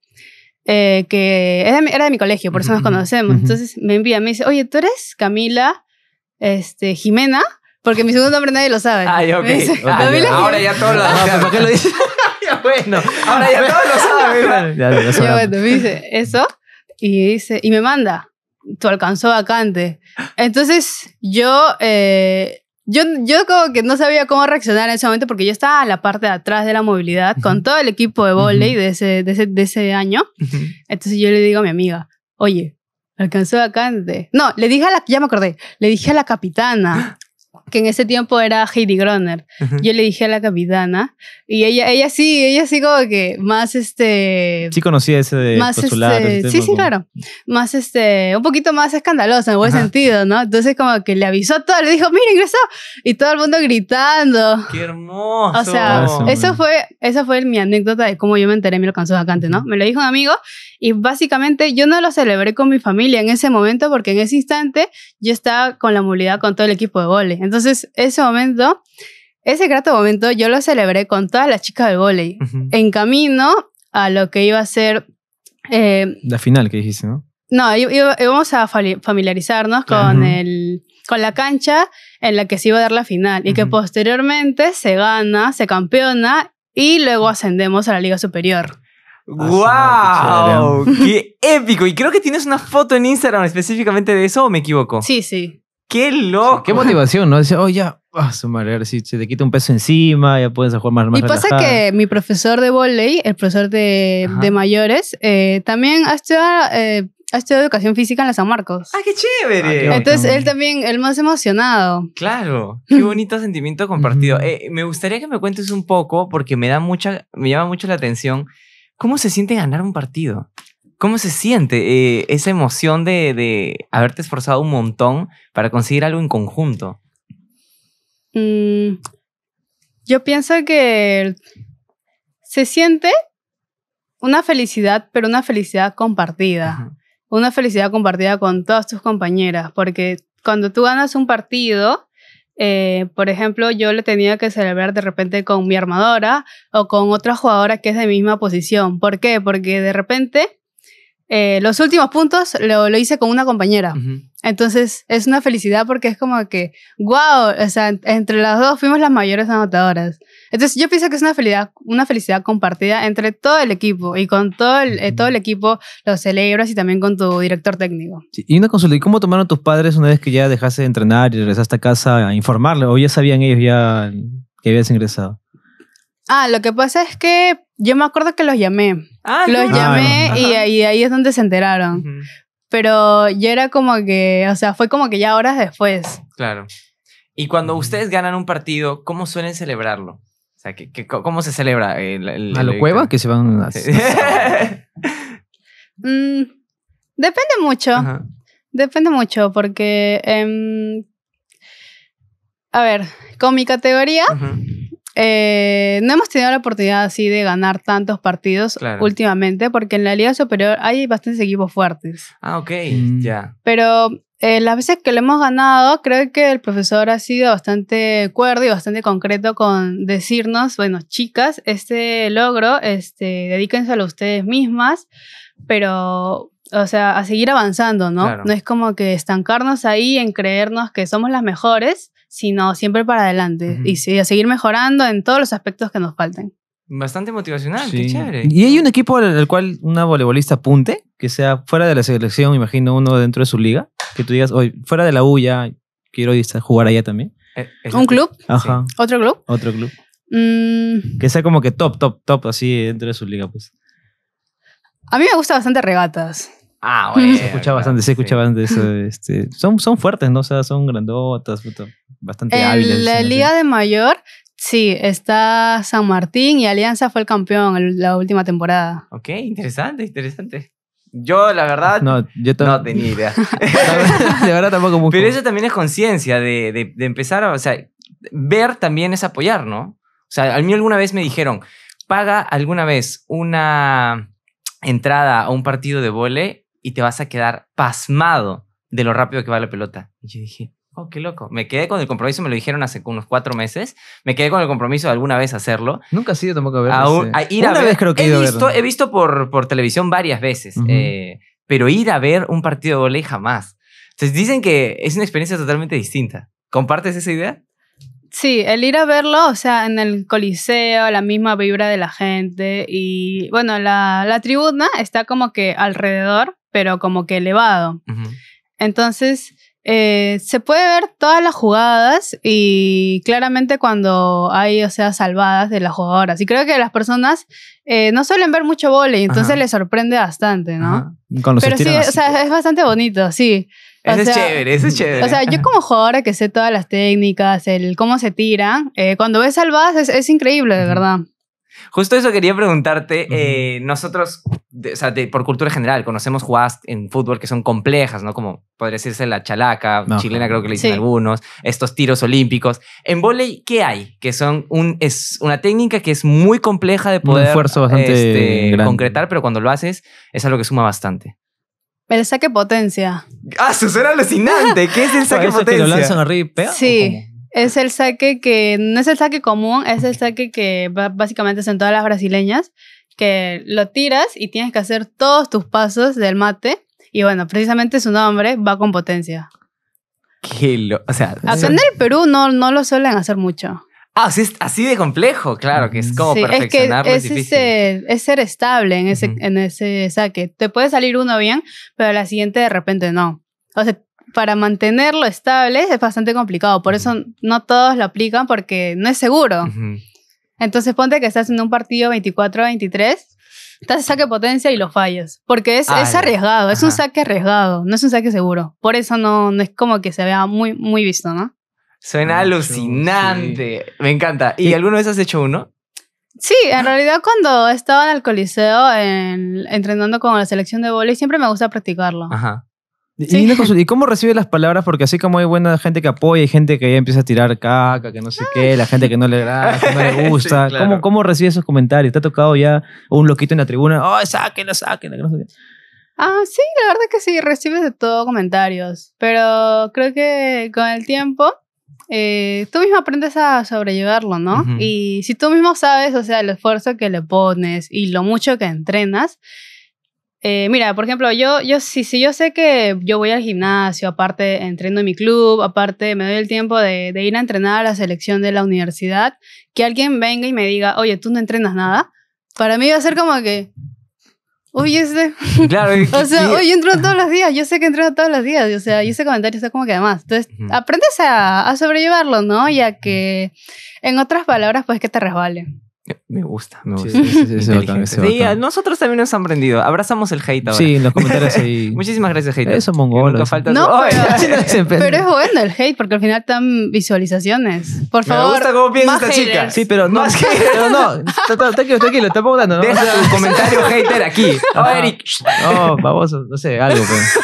eh, que era de, mi- era de mi colegio, por eso nos conocemos. Entonces me envía, me dice, oye, ¿tú eres Camila este, Jimena? Porque mi segundo nombre nadie lo sabe. Ay, ok. Me dice, Camila ahora Jimena. ya todos lo Ah, pero ¿por qué lo dices? <laughs> Bueno, ahora ya todos lo saben. <laughs> Ya, ya Ya, sabemos. bueno, me dice eso y dice y me manda tu alcanzó vacante entonces yo eh, yo yo como que no sabía cómo reaccionar en ese momento porque yo estaba en la parte de atrás de la movilidad con todo el equipo de volei de ese de ese de ese año. Entonces yo le digo a mi amiga oye alcanzó vacante no le dije a la ya me acordé le dije a la capitana que en ese tiempo era Heidi Groner yo le dije a la capitana y ella ella sí ella sí como que más este Sí conocía ese de más postular. este, ese sí, sí, como- claro. Más este, un poquito más escandaloso en buen Ajá. sentido, ¿no? Entonces como que le avisó todo, le dijo, mira, ingresó. Y todo el mundo gritando. Qué hermoso. O sea, Ah, sí. eso fue, esa fue mi anécdota de cómo yo me enteré me lo alcanzó vacante, ¿no? Me lo dijo un amigo y básicamente yo no lo celebré con mi familia en ese momento porque en ese instante yo estaba con la movilidad con todo el equipo de vóley. Entonces, ese momento, ese grato momento, yo lo celebré con todas las chicas del vóley. Ujú. En camino a lo que iba a ser eh, La final que dijiste, ¿no? no, íbamos a familiarizarnos con, Ujú. el, con la cancha en la que se iba a dar la final y que Ujú. posteriormente se gana, se campeona y luego ascendemos a la Liga Superior. ¡Wow! ¡Qué épico! Y creo que tienes una foto en Instagram específicamente de eso, ¿o me equivoco? Sí, sí. ¡Qué loco! Qué motivación, ¿no? Dice, oh, ya, ah, su madre, ahora sí se te quita un peso encima, ya puedes jugar más, más y pasa relajada. que mi profesor de volei, el profesor de, de mayores, eh, también ha estudiado, eh, ha estudiado educación física en la San Marcos. ¡Ah, qué chévere! Ah, qué Entonces él también, el más emocionado. Claro, <laughs> qué bonito sentimiento compartido. Eh, me gustaría que me cuentes un poco, porque me da mucha, me llama mucho la atención, ¿cómo se siente ganar un partido? ¿Cómo se siente eh, esa emoción de, de haberte esforzado un montón para conseguir algo en conjunto? Mm, yo pienso que se siente una felicidad, pero una felicidad compartida. Ajá. Una felicidad compartida con todas tus compañeras, porque cuando tú ganas un partido, eh, por ejemplo, yo le tenía que celebrar de repente con mi armadora o con otra jugadora que es de mi misma posición. ¿Por qué? Porque de repente eh, los últimos puntos lo, lo hice con una compañera. Entonces es una felicidad porque es como que, wow, o sea, entre las dos fuimos las mayores anotadoras. Entonces yo pienso que es una felicidad, una felicidad compartida entre todo el equipo y con todo el, eh, todo el equipo lo celebras y también con tu director técnico. Sí, Y una consulta, ¿y cómo tomaron tus padres una vez que ya dejaste de entrenar y regresaste a casa a informarle? ¿O ya sabían ellos ya que habías ingresado? Ah, lo que pasa es que yo me acuerdo que los llamé. Ah, Los llamé Ajá. y, ahí- ahí es donde se enteraron. Pero ya era como que, o sea, fue como que ya horas después. Claro. Y cuando ustedes ganan un partido, ¿cómo suelen celebrarlo? O sea, ¿qué, qué- ¿cómo se celebra? El, el- ¿A lo el- cueva? Que se van a... Sí. <laughs> Mm, depende mucho. Ajá. Depende mucho porque, em, a ver, con mi categoría eh, no hemos tenido la oportunidad así de ganar tantos partidos Claro. últimamente porque en la Liga Superior hay bastantes equipos fuertes. Ah, ok, Mm. ya. Pero eh, las veces que lo hemos ganado, creo que el profesor ha sido bastante cuerdo y bastante concreto con decirnos, bueno, chicas, este logro, este, dedíquenselo a ustedes mismas, pero, o sea, a seguir avanzando, ¿no? Claro. No es como que estancarnos ahí en creernos que somos las mejores, sino siempre para adelante y sí, a seguir mejorando en todos los aspectos que nos falten. Bastante motivacional, Sí. qué chévere. ¿Y hay un equipo al, al cual una voleibolista apunte? Que sea fuera de la selección, me imagino, uno dentro de su liga. Que tú digas, oye, fuera de la U ya quiero ir a jugar allá también. Eh, ¿Un club? Ajá. ¿Otro club? Otro club. Mm, Que sea como que top, top, top, así dentro de su liga, pues. a mí me gusta bastante regatas. Ah, bueno. Se escucha bastante, se escucha sí. bastante eso. Este, son, son fuertes, ¿no? O sea, son grandotas, bastante hábiles. En la Liga de Mayor, sí, está San Martín y Alianza fue el campeón la última temporada. Ok, interesante, interesante. Yo, la verdad, no, No, yo tam- tenía idea. <laughs> de verdad tampoco mucho. Pero eso también es conciencia de, de- de empezar a, o sea, ver también es apoyar, ¿no? O sea, a mí alguna vez me dijeron, paga alguna vez una entrada a un partido de vole y te vas a quedar pasmado de lo rápido que va la pelota. Y yo dije, oh, qué loco. Me quedé con el compromiso, me lo dijeron hace unos cuatro meses, me quedé con el compromiso de alguna vez hacerlo. Nunca has ido tampoco a ver. A un- a ir a Una ver- vez creo que he he a visto, verlo. he visto por, por televisión varias veces, eh, pero ir a ver un partido de volei jamás. Entonces dicen que es una experiencia totalmente distinta. ¿Compartes esa idea? Sí, el ir a verlo, o sea, en el coliseo, la misma vibra de la gente y bueno, la, la tribuna está como que alrededor, pero como que elevado. Entonces, eh, se puede ver todas las jugadas y claramente cuando hay, o sea, salvadas de las jugadoras. Y creo que las personas eh, no suelen ver mucho vóley, entonces Ajá. les sorprende bastante, ¿no? Pero sí, o sea, es bastante bonito, sí. Eso es chévere, eso es chévere. O sea, yo como jugadora que sé todas las técnicas, el cómo se tiran, eh, cuando ves salvadas es, es increíble, de verdad. Justo eso quería preguntarte. Eh, nosotros, de- o sea, de- por cultura general, conocemos jugadas en fútbol que son complejas, ¿no? Como podría decirse la chalaca, chilena creo que le dicen Sí. algunos, estos tiros olímpicos. En volei, ¿qué hay? Que son un, es una técnica que es muy compleja de Un poder esfuerzo bastante este, concretar, pero cuando lo haces es algo que suma bastante. El saque potencia. ¡Ah, eso suena alucinante! ¿Qué es el <laughs> saque Eso que potencia? lo lanzan arriba y pega. ¿o Sí. Es el saque que no es el saque común, es el saque que básicamente es en todas las brasileñas, que lo tiras y tienes que hacer todos tus pasos del mate. Y bueno, precisamente su nombre va con potencia. Qué lo- o sea, Acá en el Perú no, no lo suelen hacer mucho. ah, es así de complejo, claro, que es como Sí, es que perfeccionarlo es, es, difícil. ese- es ser estable en ese, en ese saque. Te puede salir uno bien, pero la siguiente de repente no. O sea, para mantenerlo estable es bastante complicado. Por eso no todos lo aplican porque no es seguro. Entonces ponte que estás en un partido 24-23, estás en saque potencia y lo fallas. Porque es, es Ala. arriesgado, es un saque arriesgado, no es un saque seguro. Por eso no, no es como que se vea muy, muy visto, ¿no? Suena Mucho, alucinante. Me encanta. ¿Y alguna vez has hecho uno? Sí, en realidad cuando estaba en el coliseo en- entrenando con la selección de vóley siempre me gusta practicarlo. Ajá. Y, Sí. y una consulta, ¿y cómo recibes las palabras? Porque así como hay buena gente que apoya, hay gente que ya empieza a tirar caca, que no sé qué, la gente que no le agrada, que no le <laughs> gusta. Sí, claro. ¿Cómo, ¿Cómo recibes esos comentarios? ¿Te ha tocado ya un loquito en la tribuna? ¡Oh, sáquenlo, sáquenlo! que no sé qué"? Ah, sí, la verdad que sí, recibes de todo comentarios, pero creo que con el tiempo eh, tú mismo aprendes a sobrellevarlo, ¿no? Ujú. Y si tú mismo sabes, o sea, el esfuerzo que le pones y lo mucho que entrenas, eh, mira, por ejemplo, yo, yo si, si yo sé que yo voy al gimnasio, aparte entreno en mi club, aparte me doy el tiempo de, de ir a entrenar a la selección de la universidad, que alguien venga y me diga, oye, tú no entrenas nada, para mí va a ser como que, uy, este... <laughs> Claro. <laughs> O sea, oye, entreno todos los días, yo sé que entreno todos los días, o sea, y ese comentario está como que además. Entonces, Ujú. aprendes a, a sobrellevarlo, ¿no? Y a que, en otras palabras, pues que te resbale. Me gusta, me gusta. sí, sí, sí, ese Sí, nosotros también nos han aprendido. Abrazamos el hate ahora. Sí, en los comentarios <laughs> ahí. Muchísimas gracias, hater. Eso, Que mongolos. Nunca falta No, Ay, <laughs> pero, pero es bueno el hate, porque al final están visualizaciones. Por Me favor. gusta cómo piensa más esta chica. haters. Sí, pero no, Más que- <laughs> pero no, tranquilo, tranquilo, tampoco dando, ¿no? Deja O sea, tu comentario hater aquí. Oh. Eric. No, vamos, no sé, algo, pues.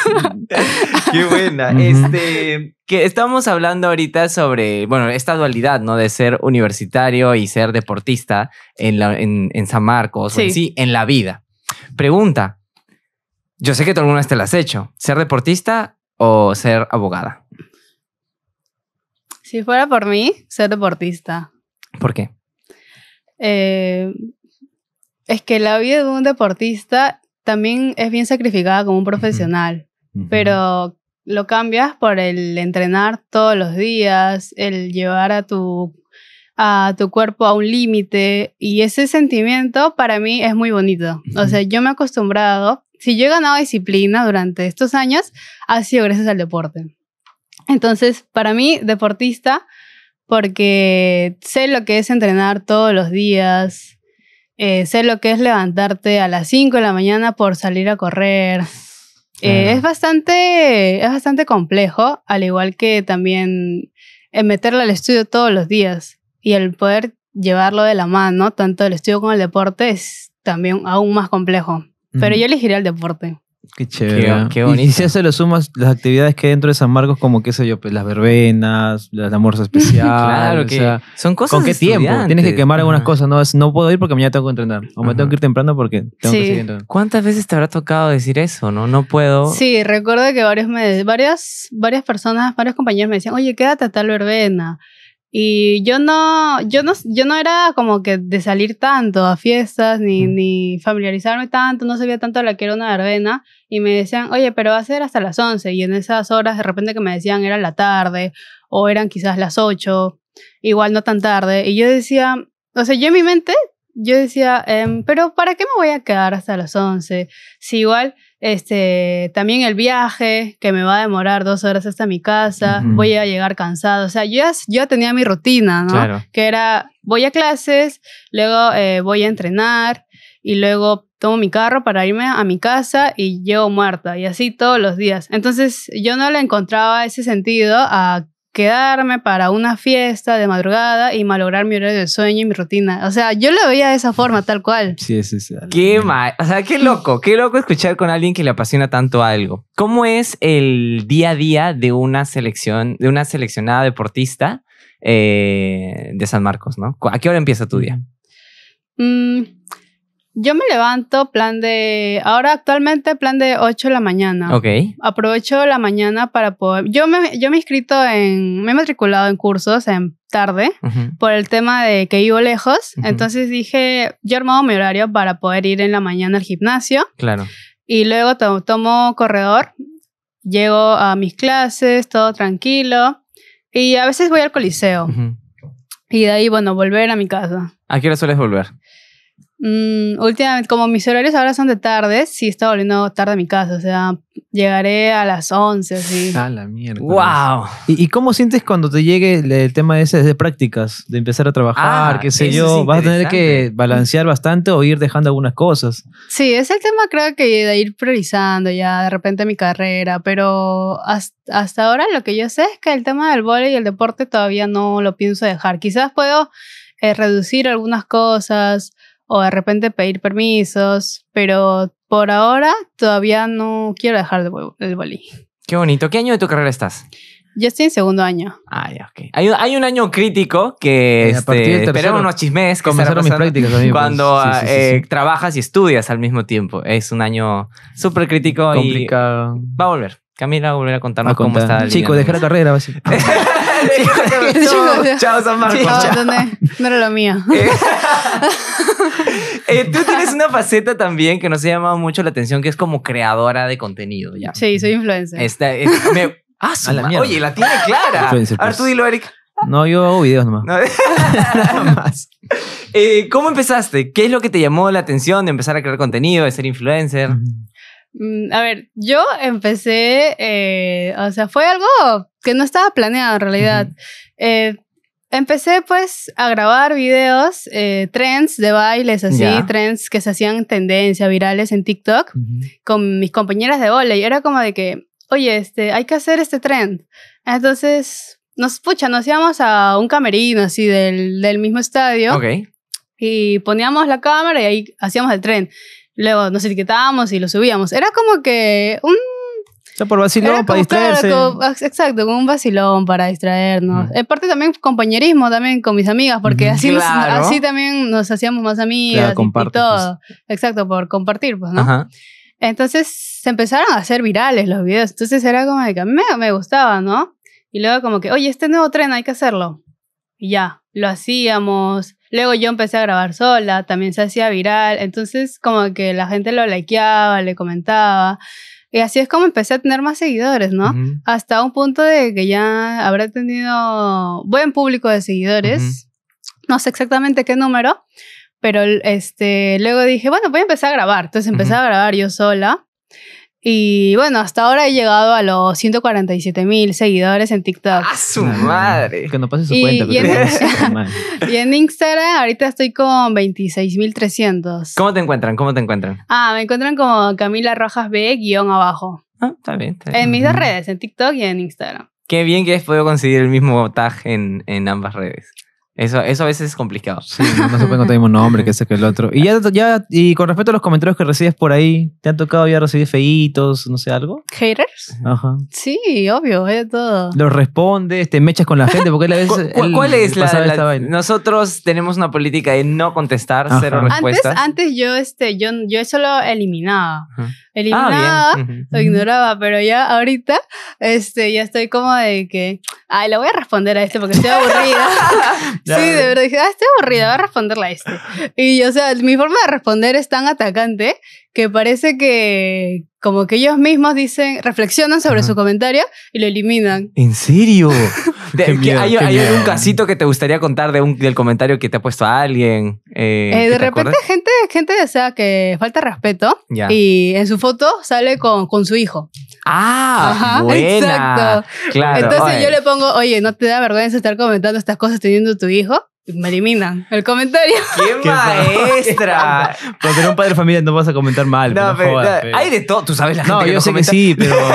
Qué buena. Ujú. Este, que estamos hablando ahorita sobre, bueno, esta dualidad, ¿no? De ser universitario y ser deportista en, la, en, en San Marcos, o en Sí. sí, en la vida. Pregunta. Yo sé que tú alguna vez te la has hecho. ¿Ser deportista o ser abogada? Si fuera por mí, ser deportista. ¿Por qué? Eh, es que la vida de un deportista también es bien sacrificada como un profesional. pero lo cambias por el entrenar todos los días, el llevar a tu, a tu cuerpo a un límite y ese sentimiento para mí es muy bonito. O sea, yo me he acostumbrado, si yo he ganado disciplina durante estos años, ha sido gracias al deporte. Entonces, para mí, deportista, porque sé lo que es entrenar todos los días, eh, sé lo que es levantarte a las 5 de la mañana por salir a correr, Eh, es, bastante, es bastante complejo, al igual que también el meterle al estudio todos los días y el poder llevarlo de la mano, tanto el estudio como el deporte, es también aún más complejo. Pero yo elegiría el deporte. Qué chévere. Qué- ¿ah? qué Y- Y, bonito. si a eso le sumas las actividades que hay dentro de San Marcos, como qué sé yo, pues las verbenas, el almuerzo <laughs> especial. Claro o que sea, son cosas ¿Con qué tiempo? Tienes que quemar algunas Ajá. cosas. No, Es- no puedo ir porque mañana tengo que entrenar. O me Ajá. tengo que ir temprano porque tengo Sí. que seguir entrenando. ¿Cuántas veces te habrá tocado decir eso, no? No puedo. Sí, recuerdo que varios me, varias, varias personas, varios compañeros me decían, oye, quédate a tal verbena. Y yo no, yo no, yo no era como que de salir tanto a fiestas, ni, Mm. ni familiarizarme tanto, no sabía tanto la que era una verbena. Y me decían, oye, pero va a ser hasta las 11. Y en esas horas, de repente que me decían, era la tarde, o eran quizás las 8, igual no tan tarde. Y yo decía, o sea, yo en mi mente, yo decía, em, pero ¿para qué me voy a quedar hasta las 11? Si igual este, también el viaje, que me va a demorar dos horas hasta mi casa, voy a llegar cansado. O sea, yo, ya- yo tenía mi rutina, ¿no? Claro. Que era, voy a clases, luego eh, voy a entrenar y luego tomo mi carro para irme a mi casa y llego muerta y así todos los días. Entonces yo no le encontraba ese sentido a quedarme para una fiesta de madrugada y malograr mi horario de sueño y mi rutina. O sea, yo lo veía de esa forma, tal cual. Sí, sí, sí. Qué mal, o sea, qué loco, qué loco escuchar con alguien que le apasiona tanto algo. ¿Cómo es el día a día de una selección, de una seleccionada deportista eh, de San Marcos, no? ¿A qué hora empieza tu día? Mm, yo me levanto plan de, ahora actualmente plan de 8 de la mañana. Ok. Aprovecho la mañana para poder, yo me, yo me he inscrito en, me he matriculado en cursos en tarde por el tema de que vivo lejos. Entonces dije, yo he armado mi horario para poder ir en la mañana al gimnasio Claro. y luego to- tomo corredor, llego a mis clases, todo tranquilo y a veces voy al coliseo y de ahí, bueno, volver a mi casa. ¿A qué hora sueles volver? Mm, últimamente, como mis horarios ahora son de tarde, sí estoy volviendo tarde a mi casa. O sea, llegaré a las 11, así. Ah, la mierda. ¡Wow! ¿Y, y cómo sientes cuando te llegue el, el tema ese de prácticas, de empezar a trabajar, Ah, qué sé yo? ¿Vas a tener que balancear bastante o ir dejando algunas cosas? Sí, es el tema creo que de ir priorizando ya de repente mi carrera, pero hasta, hasta ahora lo que yo sé es que el tema del vóley y el deporte todavía no lo pienso dejar. Quizás puedo eh, reducir algunas cosas o de repente pedir permisos, pero por ahora todavía no quiero dejar el vóley. Qué bonito. ¿Qué año de tu carrera estás? Yo estoy en segundo año. Ah, ya, ok. Hay, un- hay un año crítico que Eh, este, tercero esperemos unos chismes que Comenzaron mis prácticas también. pues. cuando Sí, ah, sí, sí, eh, sí. trabajas y estudias al mismo tiempo. Es un año súper crítico y complicado. va a volver. Camila va a volver a contarnos A cómo está. Chico, dejé la carrera. <laughs> <laughs> Chao. Chao, San Marcos. No, Chao. no, no era lo mío. <laughs> Eh, eh, <laughs> tú tienes una faceta también que nos ha llamado mucho la atención, que es como creadora de contenido. ¿ya? Sí, soy influencer. Esta, es- me- ah, su la mierda. Oye, la tiene clara. A ver, tú dilo, Eric. No, yo hago videos nomás. No. Nada más. Eh, ¿Cómo empezaste? ¿Qué es lo que te llamó la atención de empezar a crear contenido, de ser influencer? Mm, A ver, yo empecé, eh, o sea, fue algo que no estaba planeado en realidad. Eh, empecé pues a grabar videos, eh, trends de bailes así, Ya. trends que se hacían tendencia, virales en TikTok, con mis compañeras de volei. Era como de que, oye, este, hay que hacer este trend. Entonces, nos, pucha, nos íbamos a un camerino así del, del mismo estadio Ok. y poníamos la cámara y ahí hacíamos el tren. Luego nos etiquetábamos y lo subíamos. Era como que un... O sea, por vacilón, era para como, claro, distraerse. como- ex- exacto, como un vacilón para distraernos. Ujú. En parte también compañerismo también con mis amigas, porque así, nos- Claro. así también nos hacíamos más amigas Claro, y- y, compartes, todo. Exacto, por compartir, pues, ¿no? Ajá. Entonces se empezaron a hacer virales los videos. Entonces era como de que me, me gustaba, ¿no? Y luego como que, oye, este nuevo tren hay que hacerlo. Y ya, lo hacíamos. Luego yo empecé a grabar sola, también se hacía viral. Entonces como que la gente lo likeaba, le comentaba. Y así es como empecé a tener más seguidores, ¿no? Ujú. Hasta un punto de que ya habré tenido buen público de seguidores. No sé exactamente qué número, pero este, luego dije, bueno, voy a empezar a grabar. Entonces empecé a grabar yo sola. Y bueno, hasta ahora he llegado a los 147 mil seguidores en TikTok. ¡Ah, su madre! Que no pase su Y- cuenta. y pero- en- <laughs> Mal. Y en Instagram ahorita estoy con 26 mil 300. ¿Cómo te encuentran? ¿Cómo te encuentran? Ah, me encuentran como Camila Rojas B guion abajo. Ah, está bien, está bien. En mis dos redes, en TikTok y en Instagram. Qué bien que has podido conseguir el mismo tag en, en ambas redes. Eso, eso a veces es complicado. Sí, no, no se puede encontrar el mismo nombre que ese que el otro. Y ya, ya, y con respecto a los comentarios que recibes por ahí, ¿te han tocado ya recibir feitos, no sé, algo? ¿Haters? Ajá. Sí, obvio, hay de todo. Los respondes, te mechas con la gente, porque a veces. ¿Cu- cu- él ¿Cuál es la, la- esta vaina. Nosotros tenemos una política de no contestar, Ajá. cero Antes- Antes, respuestas. antes yo, este, yo, yo solo eliminaba. Ajá. Eliminaba, Ah, lo ignoraba, pero ya ahorita, este, ya estoy como de que, ay, le voy a responder a este porque estoy <laughs> aburrida. <laughs> Ya. sí, de verdad, dije, ah, estoy aburrida, voy a responderle a este. Y, o sea, mi forma de responder es tan atacante que parece que, como que ellos mismos dicen, reflexionan sobre Ajá. su comentario y lo eliminan. ¿En serio? <laughs> De- Qué que miedo, ¿Hay, qué hay algún casito que te gustaría contar de un, del comentario que te ha puesto a alguien? Eh, Eh, ¿que de te repente, gente, gente, o sea, que falta respeto. Ya. Y en su foto sale con, con su hijo. Ah, Ajá, <laughs> buena. exacto. Claro. Entonces oye. yo le pongo, oye, ¿no te da vergüenza estar comentando estas cosas teniendo tu hijo? Me eliminan el comentario. <laughs> ¡Qué Qué maestra! <laughs> Por tener un padre de familia no vas a comentar mal. no, pero jodas, no, pero- hay de todo. Tú sabes la gente No, que yo sé que comenta? sí, pero. <laughs>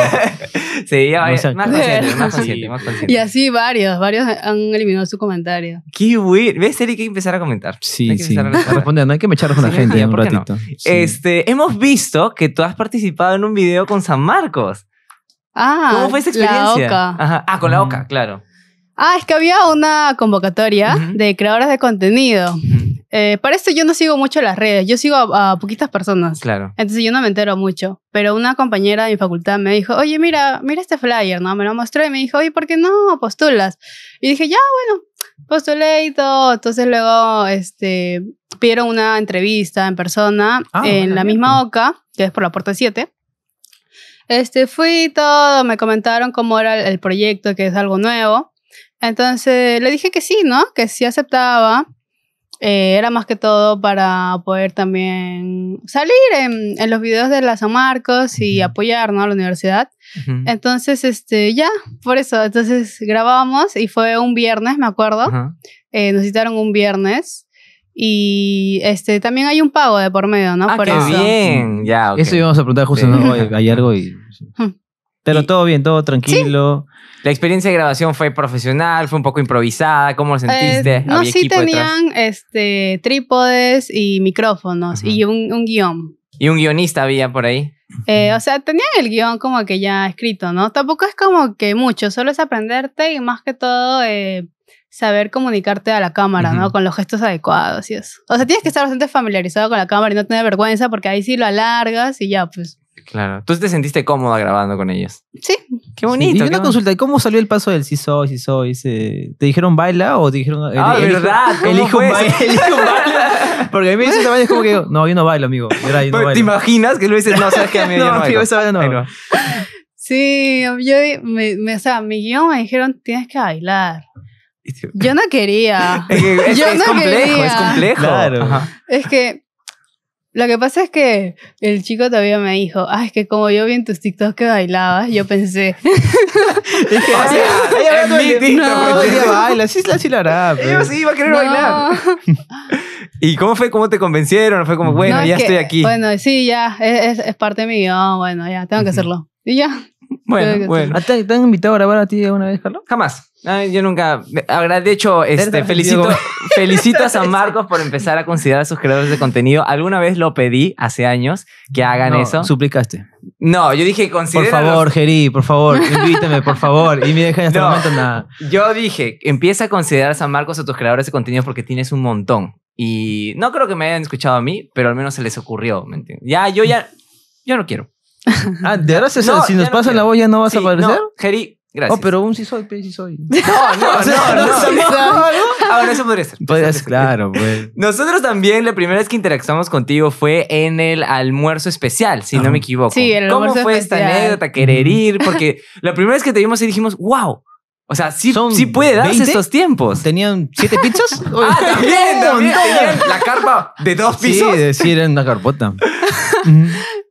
Sí, ya, No sean- más consciente, más Sí. más consciente. Y así varios, varios han eliminado su comentario. Qué bueno. ¿Ves, Eric? Hay que empezar a comentar. Hay Sí, que sí. empezar a A responder. responder, no hay que mechar con la Sí, gente ya, un ¿por qué no? ratito. Sí. Este, hemos visto que tú has participado en un video con San Marcos. Ah, ¿Cómo fue esa La experiencia? Oca. Ajá. Ah, con la Ujú. Oca, claro. Ah, es que había una convocatoria Ujú. de creadores de contenido. Eh, para esto yo no sigo mucho las redes, yo sigo a, a poquitas personas. Claro. Entonces yo no me entero mucho. Pero una compañera de mi facultad me dijo, oye, mira, mira este flyer, ¿no? Me lo mostró y me dijo, oye, ¿por qué no postulas? Y dije, ya, bueno, postulé y todo. Entonces luego, este, pidieron una entrevista en persona Ah, en la misma OCA, que es por la puerta 7. Este, fui todo, me comentaron cómo era el proyecto, que es algo nuevo. Entonces le dije que sí, ¿no? Que sí aceptaba. Eh, era más que todo para poder también salir en, en los videos de la San Marcos y apoyar ¿no? a la universidad. Entonces, este, ya, por eso. Entonces grabamos y fue un viernes, me acuerdo. Eh, nos citaron un viernes. Y este, también hay un pago de por medio, ¿no? Ah, por qué eso. bien. Ya, ok. Eso íbamos a preguntar justo, Sí. ¿no? Hay algo y. Pero Y- todo bien, todo tranquilo. La experiencia de grabación fue profesional, fue un poco improvisada. ¿Cómo lo sentiste? Eh, no, ¿Había sí equipo detrás? tenían este, trípodes y micrófonos y un, un guion. Y un guionista había por ahí. Eh, o sea, tenían el guion como que ya escrito, ¿no? Tampoco es como que mucho, solo es aprenderte y más que todo eh, saber comunicarte a la cámara, Ujú. ¿no? Con los gestos adecuados y eso. O sea, tienes que estar bastante familiarizado con la cámara y no tener vergüenza porque ahí sí lo alargas y ya, pues. Claro. ¿Tú te sentiste cómoda grabando con ellos? Sí. Qué bonito. Sí, Y qué una bon- consulta, ¿y cómo salió el paso del sí soy, sí soy? ¿Te dijeron baila o te dijeron... Ah, elijo- ¿verdad? ¿Cómo Elijo un <laughs> elijo baile. Porque a mí esa vaina es como que yo, no, yo no bailo, amigo. Yo no ¿Te bailo. imaginas que lo dices? No, sabes que a mí yo <laughs> No, no amigo, bailo. esa no. No. Sí, yo, me, me- o sea, mi guion me dijeron, tienes que bailar. Yo no quería. <laughs> Es, que es, Yo es no complejo, quería. es complejo. Claro. Ajá. Es que lo que pasa es que el chico todavía me dijo, ah, es que como yo vi en tus TikToks que bailabas, yo pensé, <laughs> Es que, O sea, ella en hablando mi de- TikTok, no, ella baila, sí, sí la hará. pues. Yo sí iba a querer no. bailar. ¿Y cómo fue? ¿Cómo te convencieron? Fue como, bueno, No, es ya que, estoy aquí. Bueno, sí, ya, es, es- es parte de mi guion, bueno, ya, tengo que hacerlo. Y ya. Bueno, bueno. ¿Ah, ¿Te, te han invitado a grabar a ti alguna vez, Carlos? Jamás. Ay, yo nunca. Ahora, de hecho, este, felicito, <laughs> felicito a San Marcos por empezar a considerar a sus creadores de contenido. Alguna vez lo pedí hace años que hagan No, eso. Suplicaste. No, yo dije, Por considera. favor, Geri, por favor, invítame, por favor. Y me dejan hasta No. el momento nada. Yo dije, empieza a considerar a San Marcos a tus creadores de contenido porque tienes un montón. Y no creo que me hayan escuchado a mí, pero al menos se les ocurrió, ¿me entiendes? Ya, yo ya. Yo no quiero. Ah, ¿de verdad? Sea, No, si nos no pasan la voz ya no vas Sí, a aparecer? No, Geri, gracias. Oh, pero un sí soy, pe, sí soy. <laughs> No, no, <laughs> O sea, no, no. sí no. Ah, bueno, eso podría ser. Podrías, claro, pues. Nosotros también, la primera vez que interactuamos contigo fue en el almuerzo especial, si no me equivoco. Sí, el ¿Cómo almuerzo fue esta especial. anécdota, querer ir? Porque la primera vez que te vimos y dijimos, wow. O sea, sí, ¿Son sí puede darse 20? estos tiempos. ¿Tenían siete pizzas? <laughs> Ah, también, también. Tenían la carpa de dos Sí, pisos. de- sí, era una carpota.